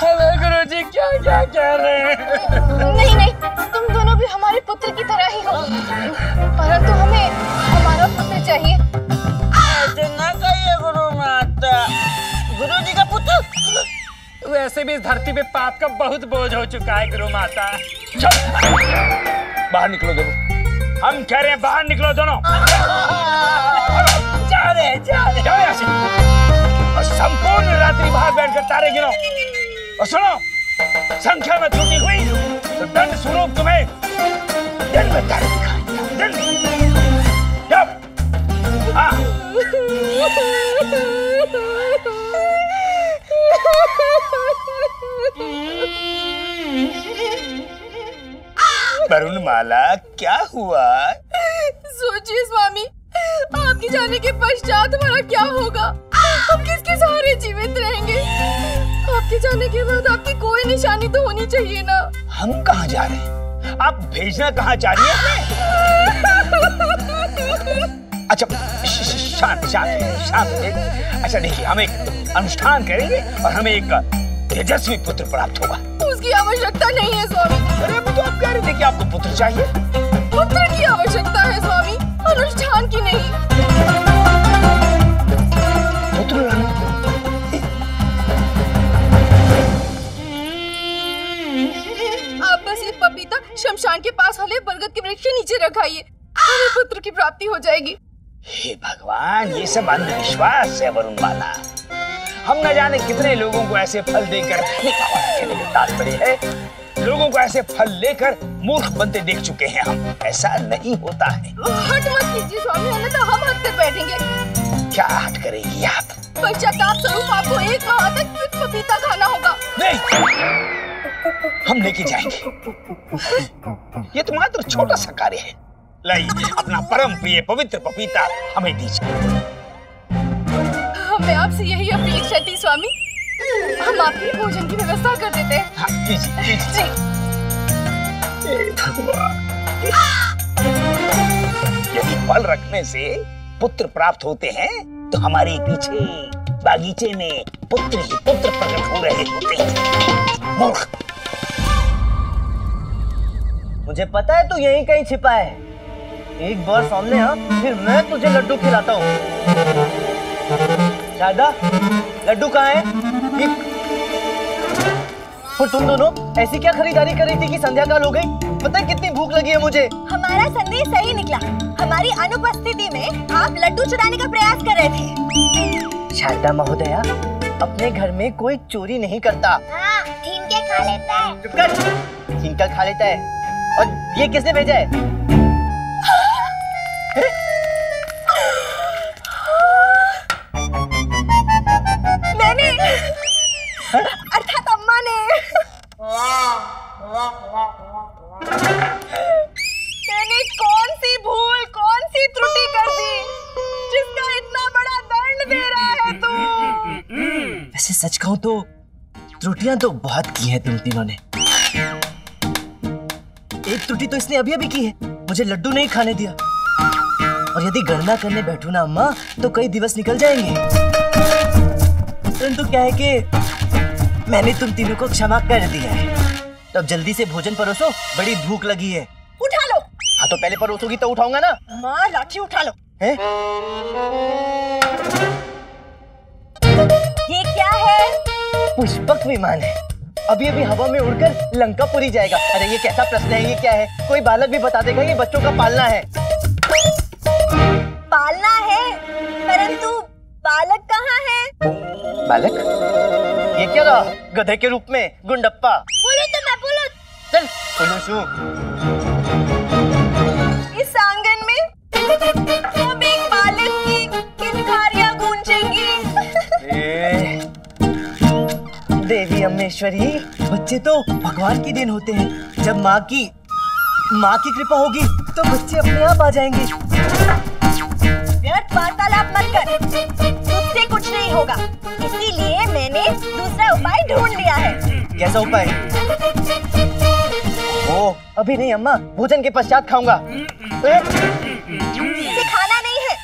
हेलो गुरु जी क्या क्या कह रहे हैं? नहीं नहीं तुम दोनों भी हमारे पुत्र की तरह ही हो। परंतु हमें हमारा पुत्र चाहिए। ऐसे ना कहिए गुरु माता गुरु जी का पुत्र? वैसे भी इस धरती पे पाप का बहुत बोझ हो चुका है गुरु माता बाहर निकलो दोनों हम कह रहे हैं, बाहर निकलो दोनों। जा रहे और संपूर्ण रात्रि बाहर बैठकर तारे गिनो। और सुनो, संख्या में त्रुटि हुई तो दंड स्वरूप तुम्हें दिन में तारे दिखाएँगे दिन। हाँ। वरुण माला क्या हुआ? सोचिए स्वामी आपके जाने के पश्चात हमारा क्या होगा? हम किसके सहारे जीवित रहेंगे? आपके जाने के बाद आपकी कोई निशानी तो होनी चाहिए ना। हम कहाँ जा रहे हैं? आप भेजना कहाँ चाह रही हैं अच्छा शांत शांत शांत। अच्छा देखिए हम एक अनुष्ठान करेंगे और हमें एक तेजस्वी पुत्र प्राप्त होगा। उसकी आवश्यकता नहीं है स्वामी। अरे तो आप कह रहे थे कि आपको पुत्र चाहिए? पुत्र की आवश्यकता है स्वामी अनुष्ठान की नहीं। पुत्र? आप बस ये पपीता शमशान के पास वाले बरगद के वृक्ष के नीचे रखाइए हमें पुत्र की प्राप्ति हो जाएगी। हे भगवान ये सब अंधविश्वास है वरुण माला हम न जाने कितने लोगों को ऐसे फल देकर तात्पर्य है। लोगों को ऐसे फल लेकर मूर्ख बनते देख चुके हैं हम। ऐसा नहीं होता है। हट मत कीजिए स्वामी अन्यथा हम हट कर बैठेंगे। क्या हट करेगी आप? पश्चाताप स्वरूप आपको एक माह तक पपीता खाना होगा। नहीं हम लेके जाएँगे। ये तो मात्र छोटा सा कार्य है। लाइए अपना परम प्रिय पवित्र पपीता हमें दीजिए। हमें आपसे यही अपेक्षा थी स्वामी। हम आपके भोजन की व्यवस्था कर देते हैं। हाँ, दीजिए दीजिए यदि फल रखने से पुत्र प्राप्त होते हैं तो हमारे पीछे बागीचे में पुत्र ही पुत्र प्रकट हो रहे होते हैं। मूर्ख। मुझे पता है तू यहीं कहीं छिपा है। एक बार सामने आ फिर मैं तुझे लड्डू खिलाता हूँ। शारदा लड्डू कहाँ है? और तुम दोनों ऐसी क्या खरीदारी कर रही थी कि संध्या काल हो गई? पता है कितनी भूख लगी है मुझे। हमारा संदेश सही निकला। हमारी अनुपस्थिति में आप लड्डू चुराने का प्रयास कर रहे थे। शारदा महोदया अपने घर में कोई चोरी नहीं करता। हाँ खा लेता है। चुप कर। खा लेता है। और ये किसने भेजा है? अर्थात अम्मा ने। मैंने कौन सी भूल, कौन सी त्रुटि कर दी, जिसका इतना बड़ा दंड दे रहा है तू? वैसे सच कहूँ तो त्रुटियाँ तो बहुत की हैं तुम तीनों ने। एक त्रुटि तो इसने अभी अभी की है। मुझे लड्डू नहीं खाने दिया। और यदि गणना करने बैठू ना अम्मा तो कई दिवस निकल जाएँगे। परंतु क्या है कि मैंने तुम तीनों को क्षमा कर दिया है। तो अब जल्दी से भोजन परोसो बड़ी भूख लगी है। उठा लो। हाँ तो पहले परोसोगी तो उठाऊँगा ना? माँ लाठी उठा लो। है? ये क्या है? पुष्पक विमान है। अभी अभी हवा में उड़कर लंकापुरी जाएगा। अरे ये कैसा प्रश्न है? ये क्या है? कोई बालक भी बता देगा ये बच्चों का पालना है। पालना है? परंतु बालक कहाँ है? बालक? ये क्या रहा? गधे के रूप में गुंडप्पा। बोलो तो मैं बोलो। चल बोलो शू। इस आँगन में अब एक बालक की किलकारियाँ गूंजेंगी। देवी अम्मेश्वरी बच्चे तो भगवान की देन होते हैं। जब माँ की माँ की कृपा होगी तो बच्चे अपने आप आ जाएँगे। व्यर्थ वार्तालाप मत कर। तुझसे कुछ नहीं होगा। इसीलिए मैंने दूसरा उपाय ढूंढ लिया है। कैसा उपाय? ओ अभी नहीं अम्मा। भोजन के पश्चात खाऊँगा। इसे खाना नहीं है।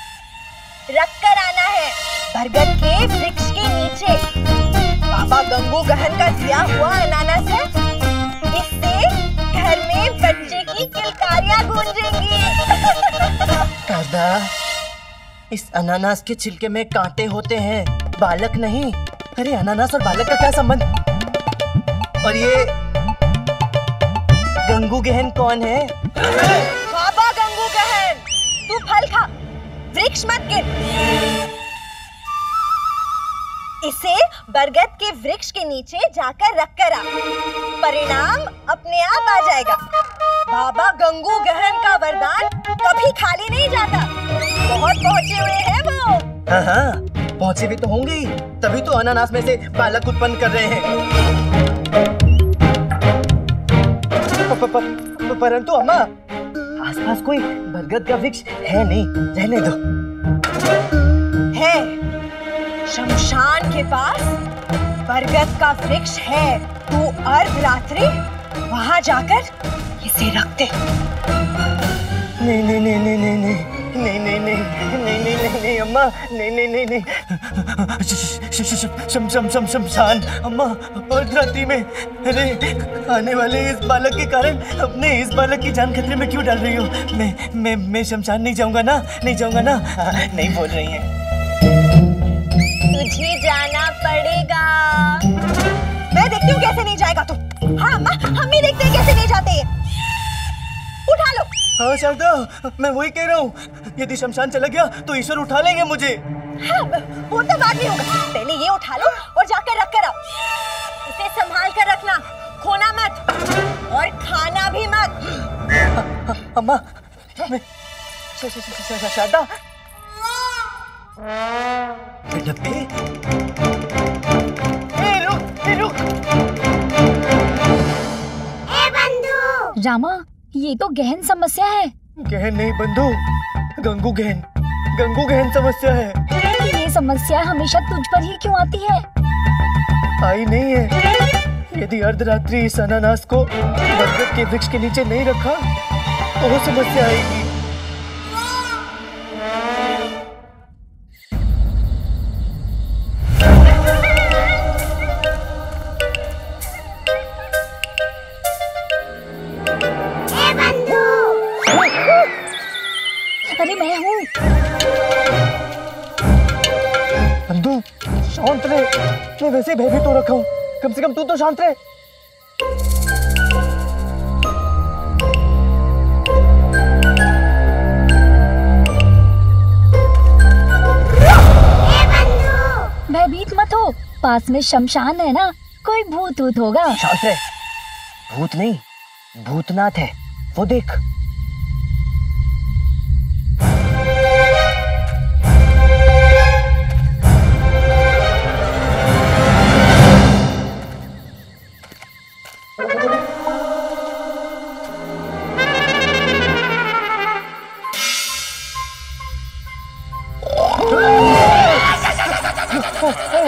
रख कर आना है। बरगद के वृक्ष के नीचे। बाबा गंगू गहन का दिया हुआ अनानास है। इससे घर में बच्चे की किलकारियाँ गूंजेंगी। दादा इस अनानास के छिलके में कांटे होते हैं। बालक नहीं। अरे, अनानास और बालक का क्या संबंध? और ये गंगू गहन कौन है? बाबा गंगू गहन, तू फल खा, वृक्ष मत गिर। इसे बरगद के वृक्ष के नीचे जाकर रख कर आ। परिणाम अपने आप आ जाएगा। बाबा गंगू गहन का वरदान कभी खाली नहीं जाता। बहुत पहुँचे हुए हैं वो। हाँ हाँ पहुँचे भी तो होंगे तभी तो अनानास में से बालक उत्पन्न कर रहे हैं। परंतु अम्मा आसपास कोई बरगद का वृक्ष है नहीं। रहने दो। है। शमशान के पास बरगद का वृक्ष है तू अर्धरात्रि वहाँ जाकर इसे रख दे नहीं नहीं नहीं नहीं नहीं नहीं नहीं नहीं नहीं नहीं नहीं नहीं नहीं अम्मा नहीं नहीं नहीं नहीं श- श- श- शम शम शम शमशान अम्मा और रात्रि में अरे आने वाले इस बालक के कारण अपने इस बालक की जान खतरे में क्यों डाल रही हो मैं मैं मैं शमशान नहीं जाऊँगा ना नहीं जाऊँगा ना हाँ, नहीं बोल रही है तुझे जाना पड़ेगा मैं देखती हूँ कैसे नहीं जाएगा तू हाँ अम्मा हम भी देखते हैं कैसे नहीं जाते उठा लो हाँ शारदा मैं वही कह रहा हूँ यदि शमशान चला गया तो ईश्वर उठा लेंगे मुझे हाँ, वो तो बाद में होगा पहले ये उठा लो और जाकर रख कर आओ इसे संभाल कर रखना खोना मत और खाना भी मत अम्मा शारदा रामा ये तो गहन समस्या है। गहन नहीं बंधु। गंगू गहन। गंगू गहन समस्या है। ये समस्या हमेशा तुझ पर ही क्यों आती है? आई नहीं है। यदि अर्धरात्रि इस अनानास को बरगद के वृक्ष के नीचे नहीं रखा तो वो समस्या आएगी। शांत रहे मैं वैसे भयभीत हो रखा हूँ। कम से कम तू तो शांत रहे भयभीत मत हो। पास में शमशान है ना कोई भूत वूत होगा। शांत रहे भूत नहीं भूतनाथ है वो देख।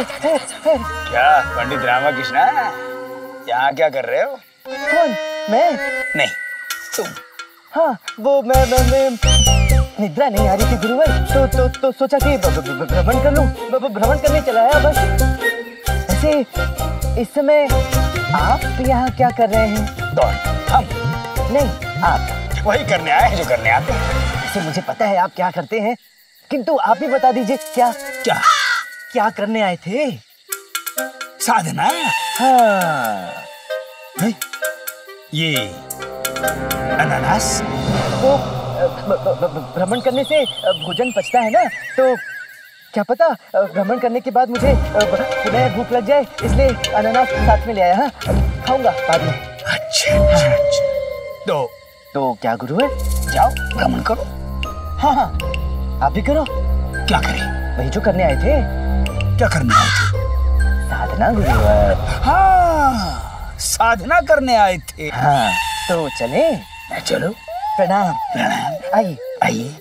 क्या पंडित रामा कृष्णा यहाँ क्या कर रहे हो? कौन? मैं? नहीं तुम। हाँ वो मैं मैं, मैं निद्रा नहीं आ रही थी गुरुवर। तो तो तो सोचा कि भ्रमण कर लूँ। भ्रमण करने चला आया बस। ऐसे इस समय आप यहाँ क्या कर रहे हैं? दौड़ हम नहीं। आप वही करने आए हैं जो करने आते हैं। ऐसे मुझे पता है आप क्या करते हैं। किंतु आप ही बता दीजिए क्या? क्या? क्या करने आए थे? साधना? हाँ। ये अनानास। भ- भ्रमण करने से भोजन पचता है ना? तो क्या पता भ्रमण करने के बाद मुझे पुनः भूख लग जाए इसलिए अनानास साथ में ले आया हाँ? खाऊँगा बाद में। अच्छा अच्छा अच्छा। तो तो क्या गुरु है? जाओ भ्रमण करो। हाँ हाँ। आप भी करो। क्या करें? वही जो करने आए थे। क्या करने आए थे? साधना गुरुवर हाँ साधना करने आए थे। हाँ तो चले। चलो? प्रणाम। प्रणाम। आइए। आइए।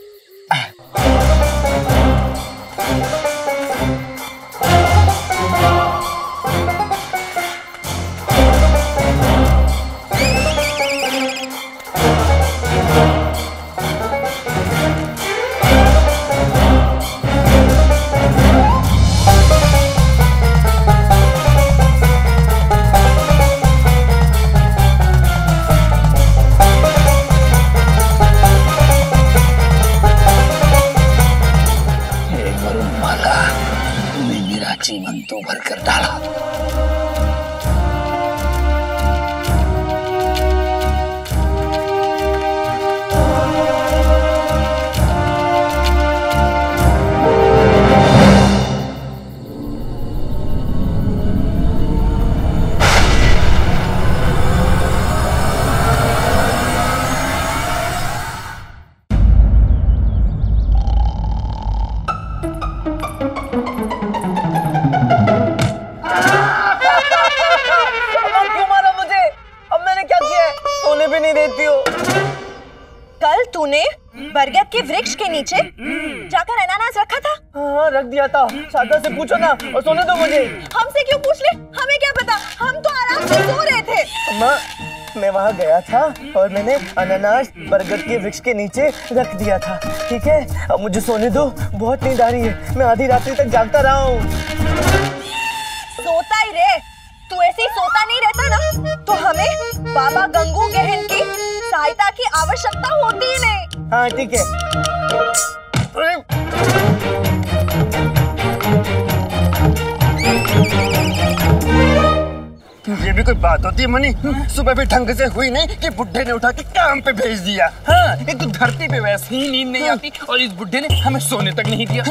जाकर अनानास रखा था। हाँ रख दिया था। शारदा से पूछो ना और सोने दो मुझे। हमसे क्यों पूछ ले? हमें क्या पता? हम तो आराम से सो रहे थे। अम्मा मैं वहाँ गया था और मैंने अनानास बरगद के वृक्ष के नीचे रख दिया था। ठीक है? अब मुझे सोने दो। बहुत नींद आ रही है। मैं आधी रात्रि तक जागता रहा हूँ। सोता ही रे तू ऐसे ही सोता नहीं रहता ना? तो हमें बाबा गंगू गहन की सहायता की आवश्यकता होती ही नहीं। हाँ ठीक है। ये भी कोई बात होती है मनी? सुबह भी ढंग से हुई नहीं कि बुढ़े ने उठा के काम पे भेज दिया। हाँ एक तो धरती पे वैसे ही नींद नहीं आती और इस बुढ़े ने हमें सोने तक नहीं दिया।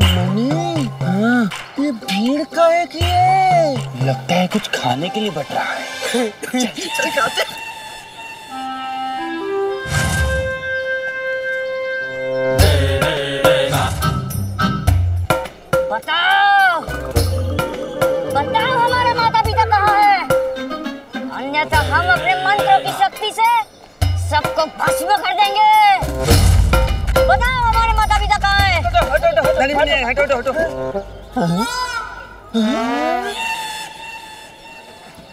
मनी हाँ, ये भीड़ का है कि ये। लगता है कुछ खाने के लिए बट रहा है। चल, चल, खाते। बताओ बताओ हमारे माता पिता कहाँ है? अन्यथा हम अपने मंत्रों की शक्ति से सबको भस्म कर देंगे। बताओ हमारे माता पिता कहाँ है? नहीं, नहीं, नहीं, हटो हटो हटो।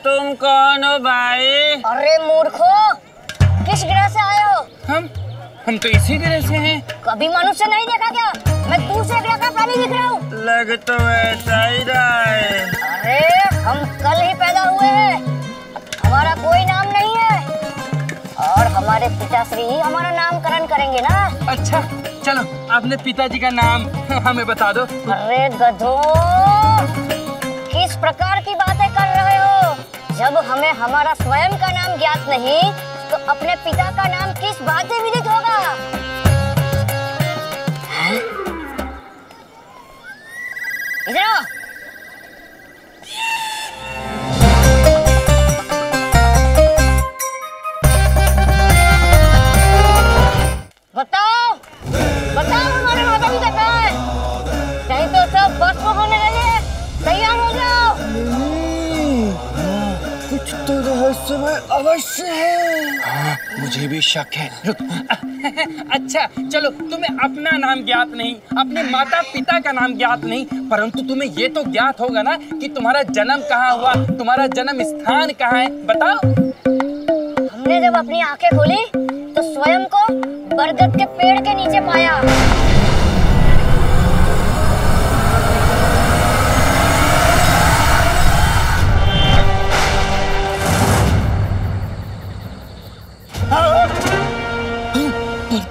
तुम कौन हो भाई? अरे मूर्खो किस ग्रह से आए हो? हम हम तो इसी ग्रह से हैं। कभी मनुष्य नहीं देखा क्या? मैं दूसरे ग्रह का प्राणी दिख रहा हूँ। लग तो ऐसा ही रहा है। अरे हम कल ही पैदा हुए हैं। हमारा कोई नाम नहीं है। और हमारे पिताश्री ही हमारा नामकरण करेंगे ना? अच्छा चलो अपने पिताजी का नाम हमें बता दो। अरे गधो किस प्रकार की बातें कर रहे हो? जब हमें हमारा स्वयं का नाम ज्ञात नहीं तो अपने पिता का नाम किस बात से विदित होगा? बताओ कुछ तो रहस्यमय अवश्य है। हाँ, मुझे भी शक है। रुक। अच्छा चलो तुम्हें अपना नाम ज्ञात नहीं अपने माता पिता का नाम ज्ञात नहीं परंतु तुम्हें ये तो ज्ञात होगा ना कि तुम्हारा जन्म कहाँ हुआ तुम्हारा जन्म स्थान कहाँ है बताओ। हमने जब अपनी आँखें खोली तो स्वयं को बरगद के पेड़ के नीचे पाया।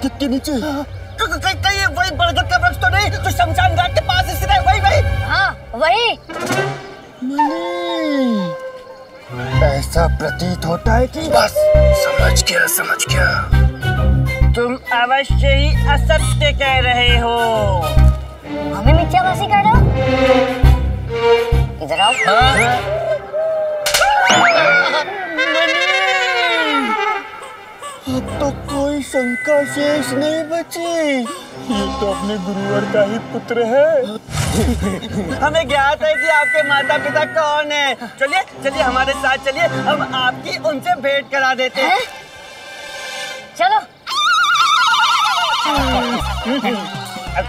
के नीचे कहीं कहीं ये वही बरगद का वृक्ष तो नहीं जो शमशान घाट के पास स्थित है वही वही। हाँ वही। ऐसा प्रतीत होता है कि बस। समझ गया समझ गया। तुम अवश्य ही असत्य कह रहे हो। हमें मिथ्याभाषी कर रहे हो? इधर आओ। अब तो कोई शंका शेष नहीं बची। ये तो अपने गुरुवर का ही पुत्र है। हमें ज्ञात है कि आपके माता पिता कौन है। चलिए चलिए हमारे साथ चलिए। हम आपकी उनसे भेंट करा देते हैं। चलो।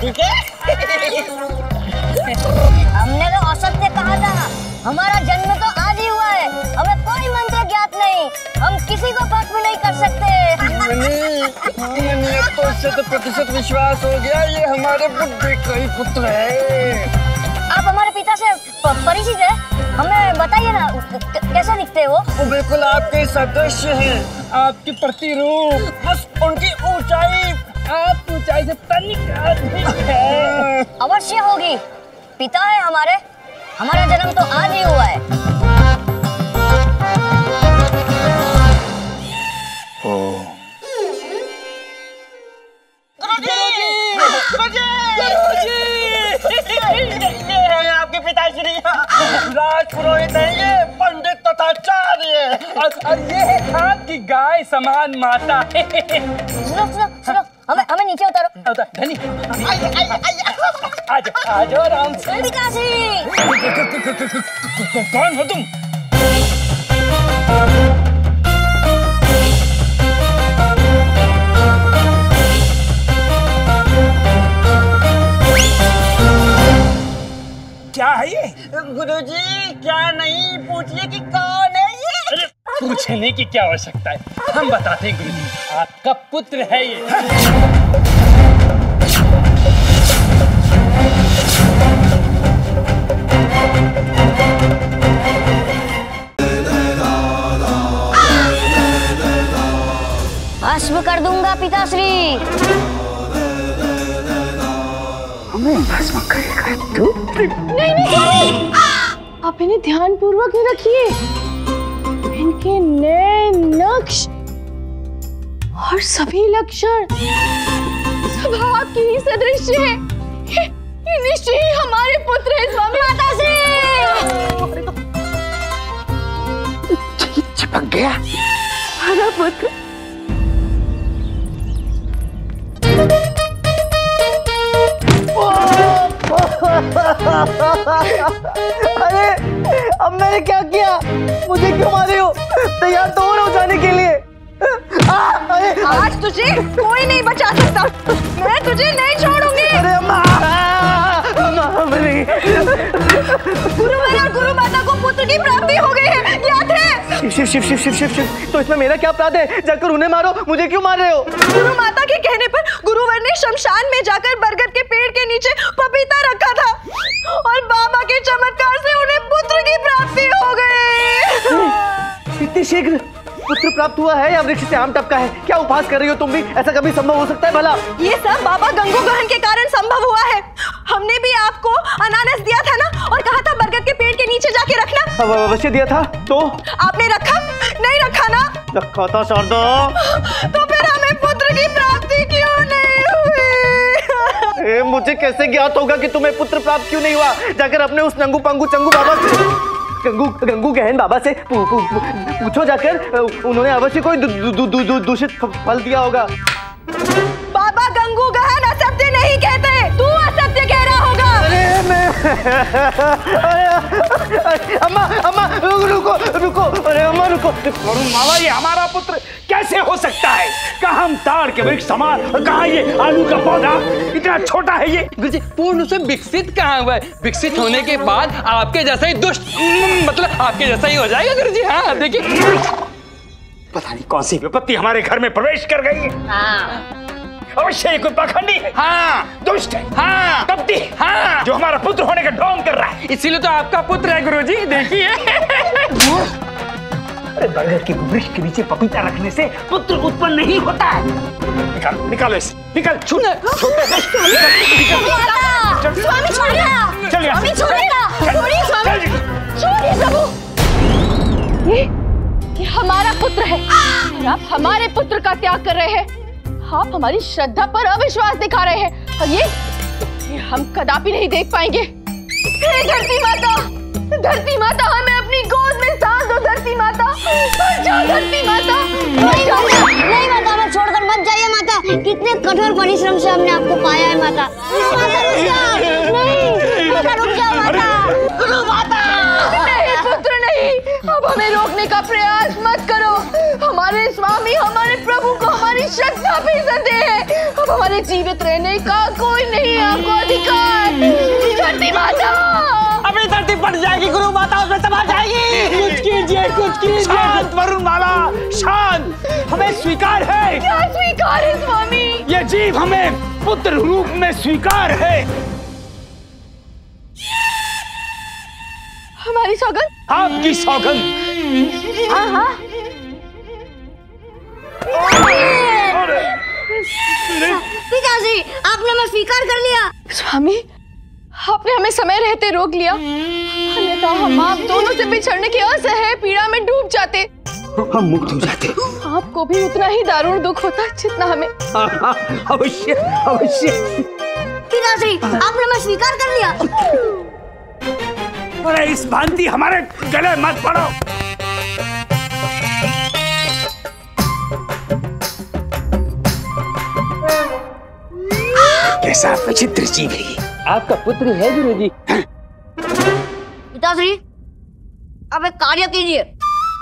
ठीक है। हमने तो असत्य कहा था। हमारा जन्म तो हुआ है। हमें कोई मंत्र ज्ञात नहीं। हम किसी को पाप में नहीं कर सकते। मनी तो तो प्रतिशत विश्वास हो गया। ये हमारे बुद्धि का ही पुत्र है। आप हमारे पिता से परिचित है? हमें बताइए ना कैसे दिखते हैं वो? वो बिल्कुल आपके सदस्य हैं। आपकी प्रतिरूप बस उनकी ऊंचाई आप ऊंचाई से तनिक अधिक है। अवश्य होगी। पिता है हमारे। हमारा जन्म तो आज ही हुआ है ये है आपके पिताश्री राज पुरोहित है ये पंडित तथा आचार्य और, और ये है खाद गाय समान माता सुनो सुनो सुनो हमें हमें नीचे उतारो धनी आज आज आराम से कौन हो तुम? क्या है ये? गुरुजी क्या नहीं? पूछिए कि कौन है ये? पूछने की क्या आवश्यकता है? हम बताते हैं गुरुजी आपका पुत्र है ये। भस्म कर दूँगा पिताश्री। हमें भस्म करेगा तू नहीं नहीं। आप इन्हें ध्यान पूर्वक ही रखिए। इनके नए नक्श और सभी लक्षण सब आपकी ही सदृश है। ये, ये निश्चय ही हमारे पुत्र है स्वामी। माता से चिपक गया। हमारा पुत्र अरे अब मैंने क्या किया? मुझे क्यों मारे हो? तैयार तो हो रहा हूँ जाने के लिए। आ, अरे आज तुझे कोई नहीं बचा सकता। मैं तुझे नहीं छोड़ूँगी। अरे अम्मा गुरुवर और गुरु माता को पुत्र की प्राप्ति हो गई है। याद है? शिव शिव शिव शिव शिव शिव। तो इसमें मेरा क्या अपराध है? जाकर उन्हें मारो मुझे क्यों मार रहे हो? गुरु माता के कहने पर गुरुवर ने शमशान में जाकर बरगद के पेड़ के नीचे पपीता रखा था। और बाबा के चमत्कार से उन्हें पुत्र की प्राप्ति हो गई। इतनी शीघ्र पुत्र प्राप्त हुआ है या वृक्ष से आम टपका है? क्या उपहास कर रही हो तुम भी? ऐसा कभी संभव हो सकता है भला? ये सब बाबा गंगू गहन के कारण संभव हुआ है। हमने भी आपको अनानस दिया था ना? और कहा था बरगद के पेड़ के नीचे जाके रखना। अवश्य दिया था। तो? आपने रखा? नहीं रखा ना? रखा था शारदा। तो फिर हमें पुत्र की प्राप्ति क्यों नहीं हुई? ए, मुझे कैसे ज्ञात होगा कि तुम्हें पुत्र प्राप्त क्यों नहीं हुआ? जाकर अपने उस नंगू पंगू चंगू बाबा से गंगू गंगू गहन बाबा से पू, पू, पू, पूछो जाकर उन्होंने अवश्य कोई दूषित फल दिया होगा। बाबा गंगू गहन असत्य नहीं कहते तू असत्य कह रहा होगा। अरे मैं अम्मा अम्मा रुको रुको अरे अम्मा रुको। माला ये हमारा पुत्र कैसे हो सकता है? कहा हम ताड़ के वृक्ष समान और कहा ये आलू का पौधा? इतना छोटा है ये। गुरुजी पूर्ण रूप से विकसित कहाँ हुआ है? विकसित होने के बाद आपके जैसा ही दुष्ट मतलब आपके जैसा ही हो जाएगा गुरुजी। हाँ देखिए। पता नहीं कौन सी विपत्ति हमारे घर में प्रवेश कर गई है। अवश्य ये कोई पाखंडी है। हाँ दुष्ट है। हाँ कपटी है। हाँ जो हमारा पुत्र होने का ढोंग कर रहा है। इसीलिए तो आपका पुत्र है गुरुजी देखिए। अरे बरगद के वृक्ष के नीचे पपीता रखने से पुत्र उत्पन्न नहीं होता है। निकालो निकालो इसे। निकाल छूट। छोटे। स्वामी छोड़िए। चल स्वामी छोड़िए छोड़िए स्वामी। छोड़िए प्रभु। ये ये हमारा पुत्र है। और आप हमारे पुत्र का त्याग कर रहे हैं। आप हमारी श्रद्धा पर अविश्वास दिखा रहे हैं। और ये ये हम कदापि नहीं देख पाएँगे। धरती माता धरती माता हमें अपनी गोद में सांस दो धरती माता। धरती माता। नहीं माता नहीं माता हमें छोड़कर मत जाइए माता। कितने कठोर परिश्रम से हमने आपको पाया है माता। अब हमें रोकने का प्रयास मत हमारे स्वामी हमारे प्रभु को हमारी श्रद्धा पे संदेह है। अब हमारे जीवित रहने का कोई नहीं आपको अधिकार। धरती माता! अपनी धरती पट जाएगी गुरु माता उसमें समा जाएगी। कुछ कीजिए कुछ कीजिए। शांत वरुण माला शांत। हमें स्वीकार है। क्या स्वीकार है स्वामी? ये जीव हमें पुत्र रूप में स्वीकार है। हमारी सौगंध? आपकी सौगंध। हाँ हाँ। पिताजी आपने हमें स्वीकार कर लिया। स्वामी आपने हमें समय रहते रोक लिया। अन्यथा हम आप दोनों से बिछड़ने की असह्य पीड़ा में डूब जाते। हम मुक्त हो जाते। आपको भी उतना ही दारुण दुख होता जितना हमें। अवश्य अवश्य। पिताजी आपने हमें स्वीकार कर लिया। अरे इस भांति हमारे गले मत पड़ो। कैसा विचित्र जीव है आपका पुत्र है गुरु जी पिताश्री अब एक कार्य कीजिए।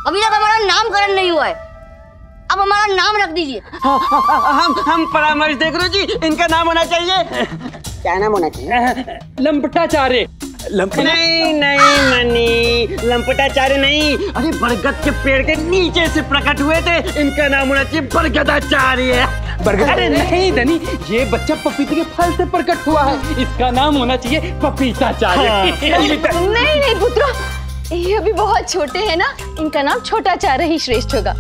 अभी तक हमारा नामकरण नहीं हुआ है। अब हमारा नाम रख दीजिए। हम हम परामर्श दे गुरु जी। इनका नाम होना चाहिए। क्या नाम होना चाहिए? लंपटाचार्य नहीं नहीं मनी। लंपटाचार्य नहीं। अरे बरगद के पेड़ के नीचे से प्रकट हुए थे। इनका नाम होना चाहिए बरगदाचार्य। अरे नहीं धनी ये बच्चा पपीते के फल से प्रकट हुआ है। इसका नाम होना चाहिए पपीताचार्य। नहीं नहीं पुत्र ये अभी बहुत छोटे हैं ना। इनका नाम छोटाचार्य ही श्रेष्ठ होगा।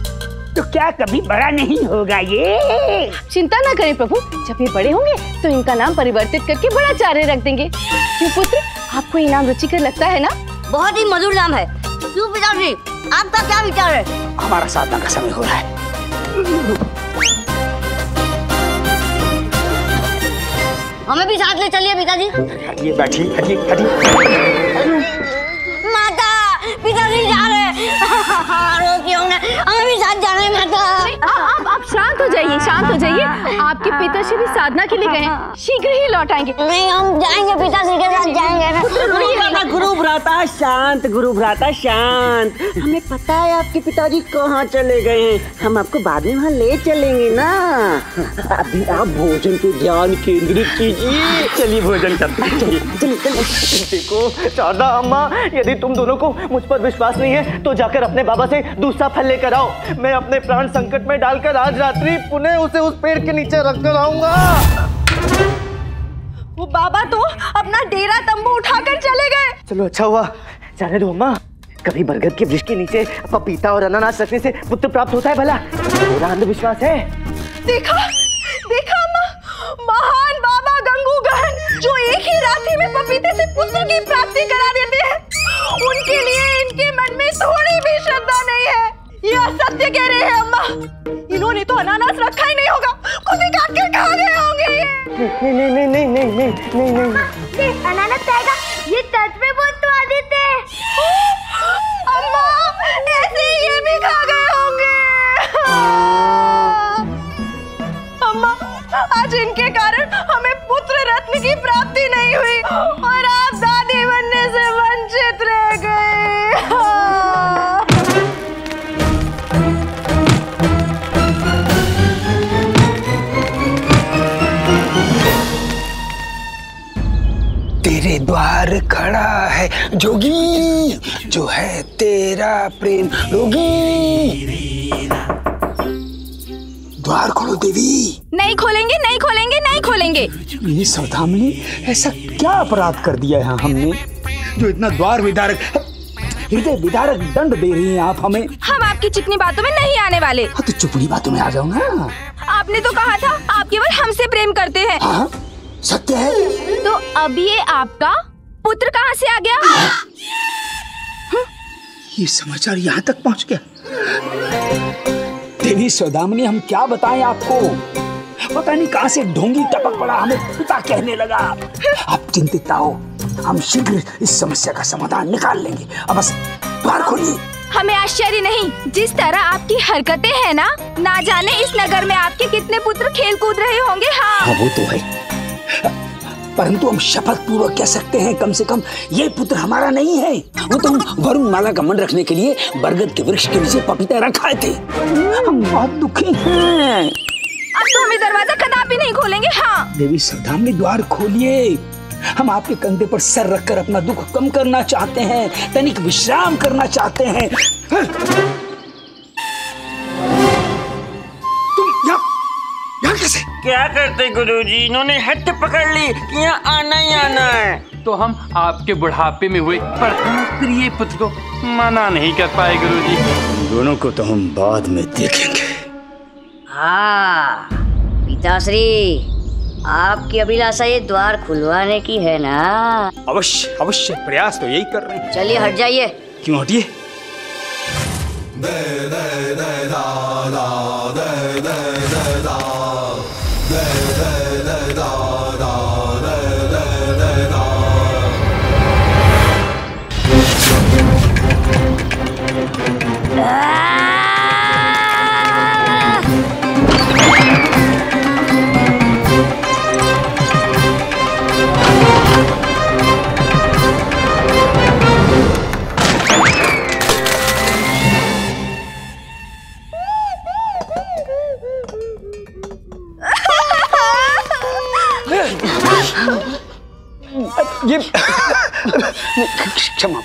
तो क्या कभी बड़ा नहीं होगा ये? चिंता ना करें प्रभु जब ये बड़े होंगे तो इनका नाम परिवर्तित करके बड़ा चार्य रख देंगे। क्यों पुत्र आपको ये नाम रुचिकर लगता है ना? बहुत ही मधुर नाम है। क्यों पिताश्री आपका क्या विचार है? हमारा साधना का समय हो रहा है। हमें भी साथ ले चलिए पिताजी। हटिए बैठिए हटिए हटिए माता पिताजी जा रहे हैं। हमें भी साथ जाना है आप शांत हो जाइए शांत हो जाइए। आपके पिताश्री भी साधना के लिए गए हैं। शीघ्र ही लौट आएँगे। नहीं हम जाएँगे पिताश्री के साथ जाएँगे। ना गुरु भ्राता शांत गुरु भ्राता शांत। हमें पता है आपके पिताजी कहाँ चले गए हैं। हम आपको बाद में वहाँ ले चलेंगे ना। अभी आप भोजन पे ध्यान केंद्रित कीजिए। चलिए भोजन करते हैं। देखो शारदा अम्मा यदि तुम दोनों को मुझ पर विश्वास नहीं है तो जाकर अपने बाबा से दूसरा फल लेकर आओ। मैं अपने प्राण संकट में डालकर आज रात्रि पुनः उसे उस पेड़ के नीचे रख कर आऊँगा। वो बाबा तो अपना डेरा तंबू उठाकर चले गए। चलो अच्छा हुआ। जाने दो अम्मा। कभी बरगद के वृक्ष के नीचे पपीता और अनानास रखने से पुत्र प्राप्त होता है भला? पूरा अंधविश्वास है। देखा? देखा अम्मा? महान बाबा गंगू गहन जो एक ही रात्रि में पपीते से पुत्र की प्राप्ति करा देते हैं। उनके लिए इनके मन में थोड़ी भी श्रद्धा नहीं है। ये असत्य कह रहे हैं अम्मा। इन्होंने तो अनानास रखा ही नहीं होगा। खुद ही काट के खा गए होंगे ये। नहीं नहीं नहीं नहीं नहीं नहीं नहीं नहीं। अनानास खाएगा खड़ा है जोगी। जो है तेरा प्रेम रोगी। द्वार खोलो देवी। नहीं खोलेंगे नहीं खोलेंगे नहीं खोलेंगे। ये सौदामिनी ऐसा क्या अपराध कर दिया है हमने? जो इतना द्वार विदारक हृदय विदारक दंड दे रही हैं आप हमें। हम आपकी चिकनी बातों में नहीं आने वाले। हाँ तो चुपड़ी बातों में आ जाओ ना। आपने तो कहा था आप केवल हमसे प्रेम करते हैं। हाँ सत्य है। तो अब ये आपका से आ गया? ये समाचार यहाँ तक पहुँच गया। देवी सौदामिनी हम क्या बताएँ आपको? पता नहीं कहाँ से ढोंगी टपक पड़ा हमें पिता कहने लगा। आप चिंतित ना हो हम शीघ्र इस समस्या का समाधान निकाल लेंगे। अब बस द्वार खोलिए। हमें आश्चर्य नहीं जिस तरह आपकी हरकतें हैं ना ना जाने इस नगर में आपके कितने पुत्र खेल कूद रहे होंगे हाँ। हाँ वो तो है। परंतु हम शपथ पूर्वक कह सकते हैं कम से कम ये पुत्र हमारा नहीं है। वो तो हम वरुण माला का मन रखने के लिए बरगद के वृक्ष के नीचे पपीता रखाए थे। हम बहुत दुखी हैं। अब तो हमें दरवाज़ा कदापि नहीं खोलेंगे हाँ। देवी सौदामिनी द्वार खोलिए। हम आपके कंधे पर सर रखकर अपना दुख कम करना चाहते हैं तनिक विश्राम करना चाहते हैं। क्या करते गुरुजी? इन्होंने हट पकड़ ली कि यहाँ आना ही आना है। तो हम आपके बुढ़ापे में हुए प्रथम प्रिय पुत्र को मना नहीं कर पाए गुरुजी। दोनों को तो हम बाद में देखेंगे। हाँ पिताश्री आपकी अभिलाषा ये द्वार खुलवाने की है ना? अवश्य अवश्य प्रयास तो यही कर रहे हैं। चलिए हट जाइए। क्यों हटिए? क्षमा।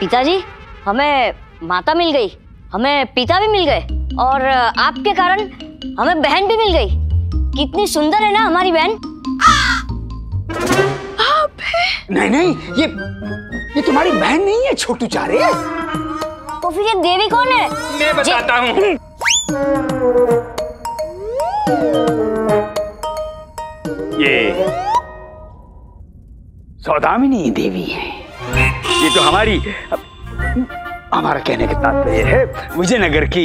पिताजी हमें माता मिल गई हमें पिता भी मिल गए और आपके कारण हमें बहन भी मिल गई। कितनी सुंदर है ना हमारी बहन। नहीं नहीं ये ये तुम्हारी बहन नहीं है छोटू चारे तो फिर ये देवी कौन है? मैं बताता हूँ। सौदामिनी देवी है। ये तो हमारी हमारा कहने का तात्पर्य है विजयनगर की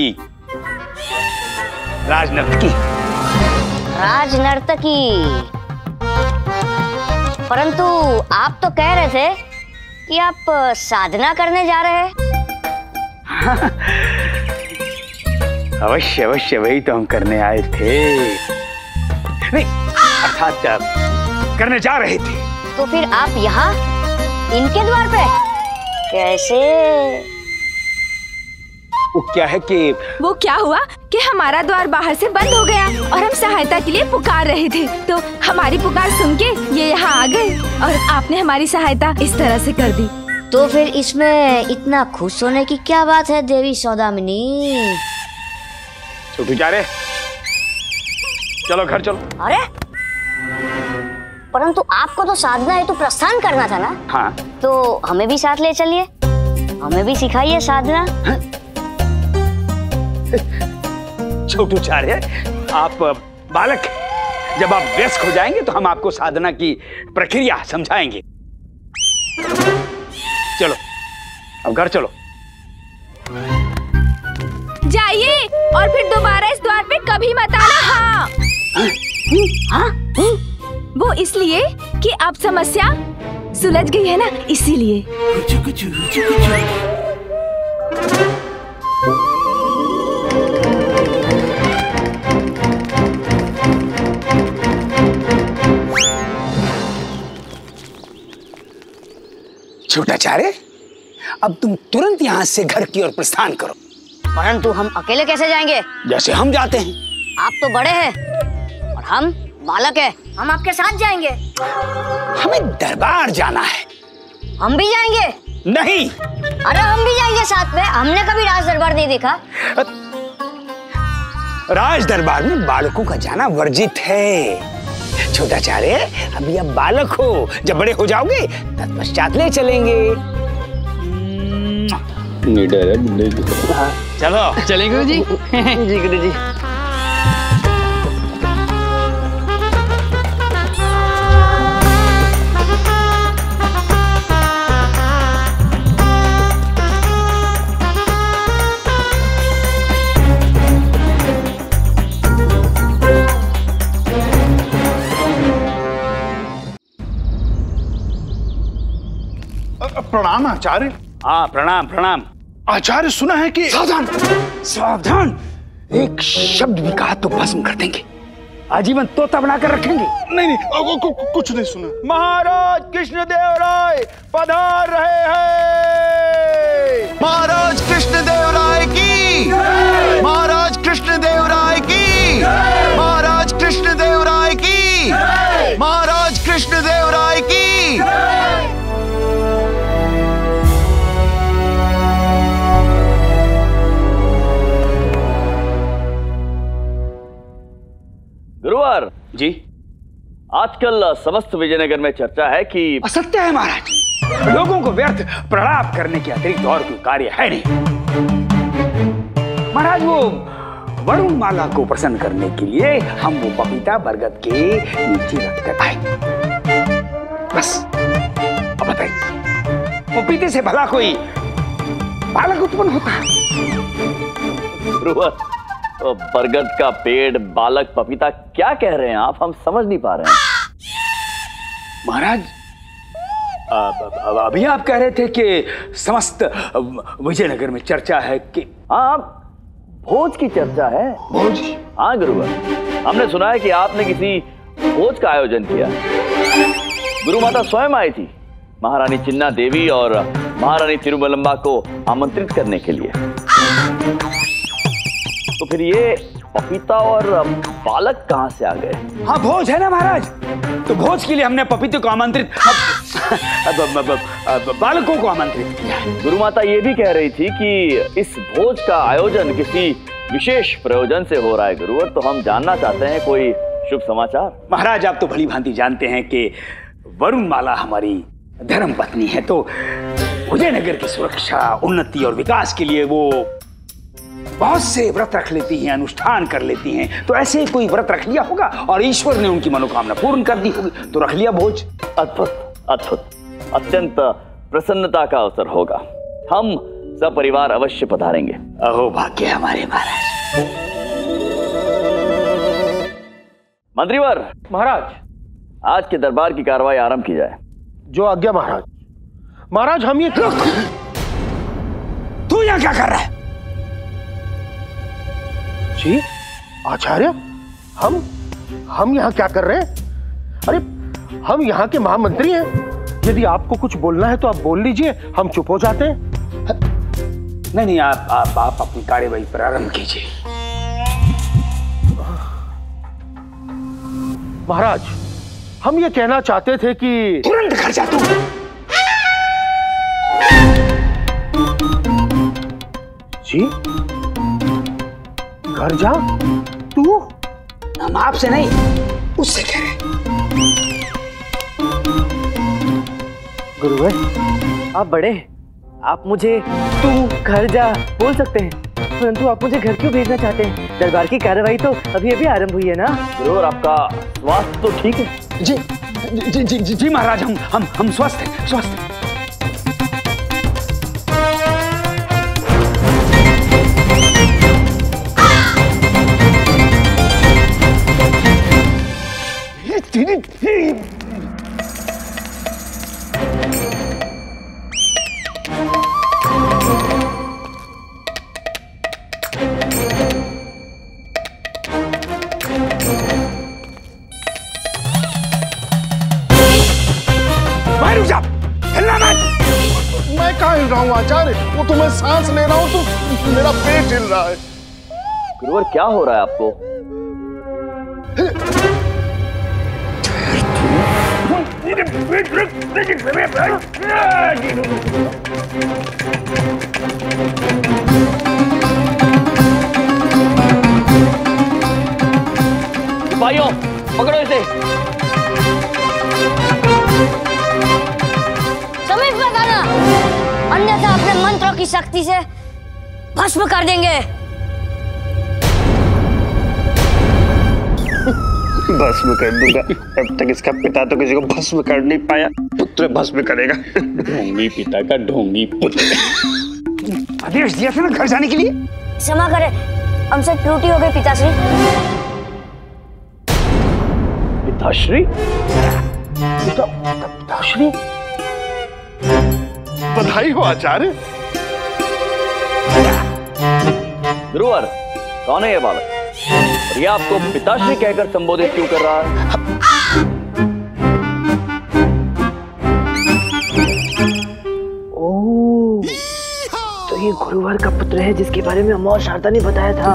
राजनर्तकी। राज नर्तकी परंतु आप तो कह रहे थे कि आप साधना करने जा रहे हैं। अवश्य अवश्य वही तो हम करने आए थे। नहीं अर्थात करने जा रहे थे। तो फिर आप यहाँ इनके द्वार पे कैसे? वो क्या है कि वो क्या हुआ कि हमारा द्वार बाहर से बंद हो गया और हम सहायता के लिए पुकार रहे थे। तो हमारी पुकार सुन के ये यहाँ आ गए और आपने हमारी सहायता इस तरह से कर दी। तो फिर इसमें इतना खुश होने की क्या बात है देवी सौदामिनी? छोटू जा रहे। चलो घर चलो। अरे परंतु आपको तो साधना है तो प्रस्थान करना था ना? हाँ। तो हमें भी साथ ले चलिए। हमें भी सिखाइए साधना। छोटू चार्य आप बालक जब आप व्यस्क हो जाएँगे तो हम आपको साधना की प्रक्रिया समझाएँगे। चलो अब घर चलो। जाइए और फिर दोबारा इस द्वार पे कभी मत आना। हाँ, हाँ? हाँ। हाँ। वो इसलिए कि अब समस्या सुलझ गई है ना इसीलिए। छोटाचार्य अब तुम तुरंत यहाँ से घर की ओर प्रस्थान करो। परंतु हम अकेले कैसे जाएँगे? जैसे हम जाते हैं। आप तो बड़े हैं और हम बालक है। हम आपके साथ जाएँगे। हमें दरबार जाना है। हम भी जाएँगे? नहीं। अरे हम भी जाएँगे साथ में। हमने कभी राज दरबार नहीं देखा। राज दरबार में बालकों का जाना वर्जित है। छोटाचार्य अभी आप बालक हो। जब बड़े हो जाओगे तत्पश्चात ले चलेंगे। निडर है तरह। चलो चलें। गुरु जी जी गुरु जी प्रणाम आचार्य। हाँ प्रणाम प्रणाम। आचार्य सुना है कि सावधान! सावधान! एक शब्द भी कहा तो भस्म कर देंगे। आजीवन तोता बनाकर रखेंगे। नहीं नहीं कु- कु- कुछ नहीं सुना। महाराज कृष्णदेव राय पधार रहे हैं। महाराज कृष्णदेव राय की। महाराज कृष्णदेव राय की। महाराज कृष्णदेव राय की। महाराज कृष्णदेव राय की। गुरुवार। जी। आजकल समस्त विजयनगर में चर्चा है कि असत्य है महाराज। लोगों को व्यर्थ प्रणाप करने के अतिरिक्त और कोई कार्य है नहीं। महाराज वो वरुण माला को प्रसन्न करने के लिए हम वो पपीता बरगद के नीचे रख कर आए बस अब बताइए पपीते से भला कोई बालक उत्पन्न होता है? वो बरगद का पेड़ बालक पपीता क्या कह रहे हैं आप? हम समझ नहीं पा रहे हैं। महाराज अभी आप कह रहे थे कि समस्त विजयनगर में चर्चा है कि हाँ भोज की चर्चा है। भोज? हाँ गुरुवर। हमने सुना है कि आपने किसी भोज का आयोजन किया। गुरु माता स्वयं आई थी महारानी चिन्ना देवी और महारानी तिरुमलम्बा को आमंत्रित करने के लिए। तो फिर ये पपीता और बालक कहाँ से आ गए? हाँ भोज है ना महाराज? तो भोज के लिए हमने पपीते को आमंत्रित बालकों को आमंत्रित किया गुरु माता ये भी कह रही थी कि इस भोज का आयोजन किसी विशेष प्रयोजन से हो रहा है गुरुवर तो हम जानना चाहते हैं कोई शुभ समाचार? महाराज आप तो भली भांति जानते हैं कि वरुण माला हमारी धर्म पत्नी है तो विजयनगर की सुरक्षा उन्नति और विकास के लिए वो बहुत से व्रत रख लेती हैं अनुष्ठान कर लेती हैं। तो ऐसे ही कोई व्रत रख लिया होगा और ईश्वर ने उनकी मनोकामना पूर्ण कर दी होगी तो रख लिया भोज। अद्भुत अद्भुत। अत्यंत प्रसन्नता का अवसर होगा। हम सपरिवार अवश्य पधारेंगे। अहो भाग्य हमारे महाराज। मंत्रीवर! महाराज। आज के दरबार की कार्रवाई आरंभ की जाए। जो आज्ञा महाराज। महाराज हम ये तू यहाँ क्या कर रहा है? जी? आचार्य हम हम यहाँ क्या कर रहे हैं? अरे हम यहाँ के महामंत्री हैं। यदि आपको कुछ बोलना है तो आप बोल लीजिए हम चुप हो जाते हैं। नहीं नहीं आप आप आप अपनी कार्यवाही प्रारंभ कीजिए। महाराज हम ये कहना चाहते थे कि तुरंत घर जा तू। जी? घर जा। तू? हम आपसे नहीं उससे कह रहे गुरुवर आप बड़े आप मुझे तू घर जा बोल सकते हैं। परंतु आप मुझे घर क्यों भेजना चाहते हैं? दरबार की कार्रवाई तो अभी अभी आरंभ हुई है ना? गुरुवर आपका स्वास्थ्य तो ठीक है? जी जी जी जी, जी महाराज हम हम हम स्वस्थ हैं स्वस्थ हैं। क्या हो रहा है आपको? भाइयों, पकड़ो इसे। समीप अन्यथा अपने मंत्रों की शक्ति से भस्म कर देंगे। भस्म कर दूँगा। अब तक इसका पिता तो किसी को भस्म कर नहीं पाया पुत्र भस्म करेगा। ढोंगी पिता का ढोंगी पुत्र। आदेश दिया था ना घर जाने के लिए? क्षमा करे हमसे त्रुटि हो गई पिताश्री। पिताश्री? पिताश्री? बधाई हो आचार्य। गुरुवर कौन है ये बालक? ये आपको पिताश्री कहकर संबोधित क्यों कर रहा है? ओह तो ये गुरुवार का पुत्र है जिसके बारे में अमौर शारदा ने बताया था।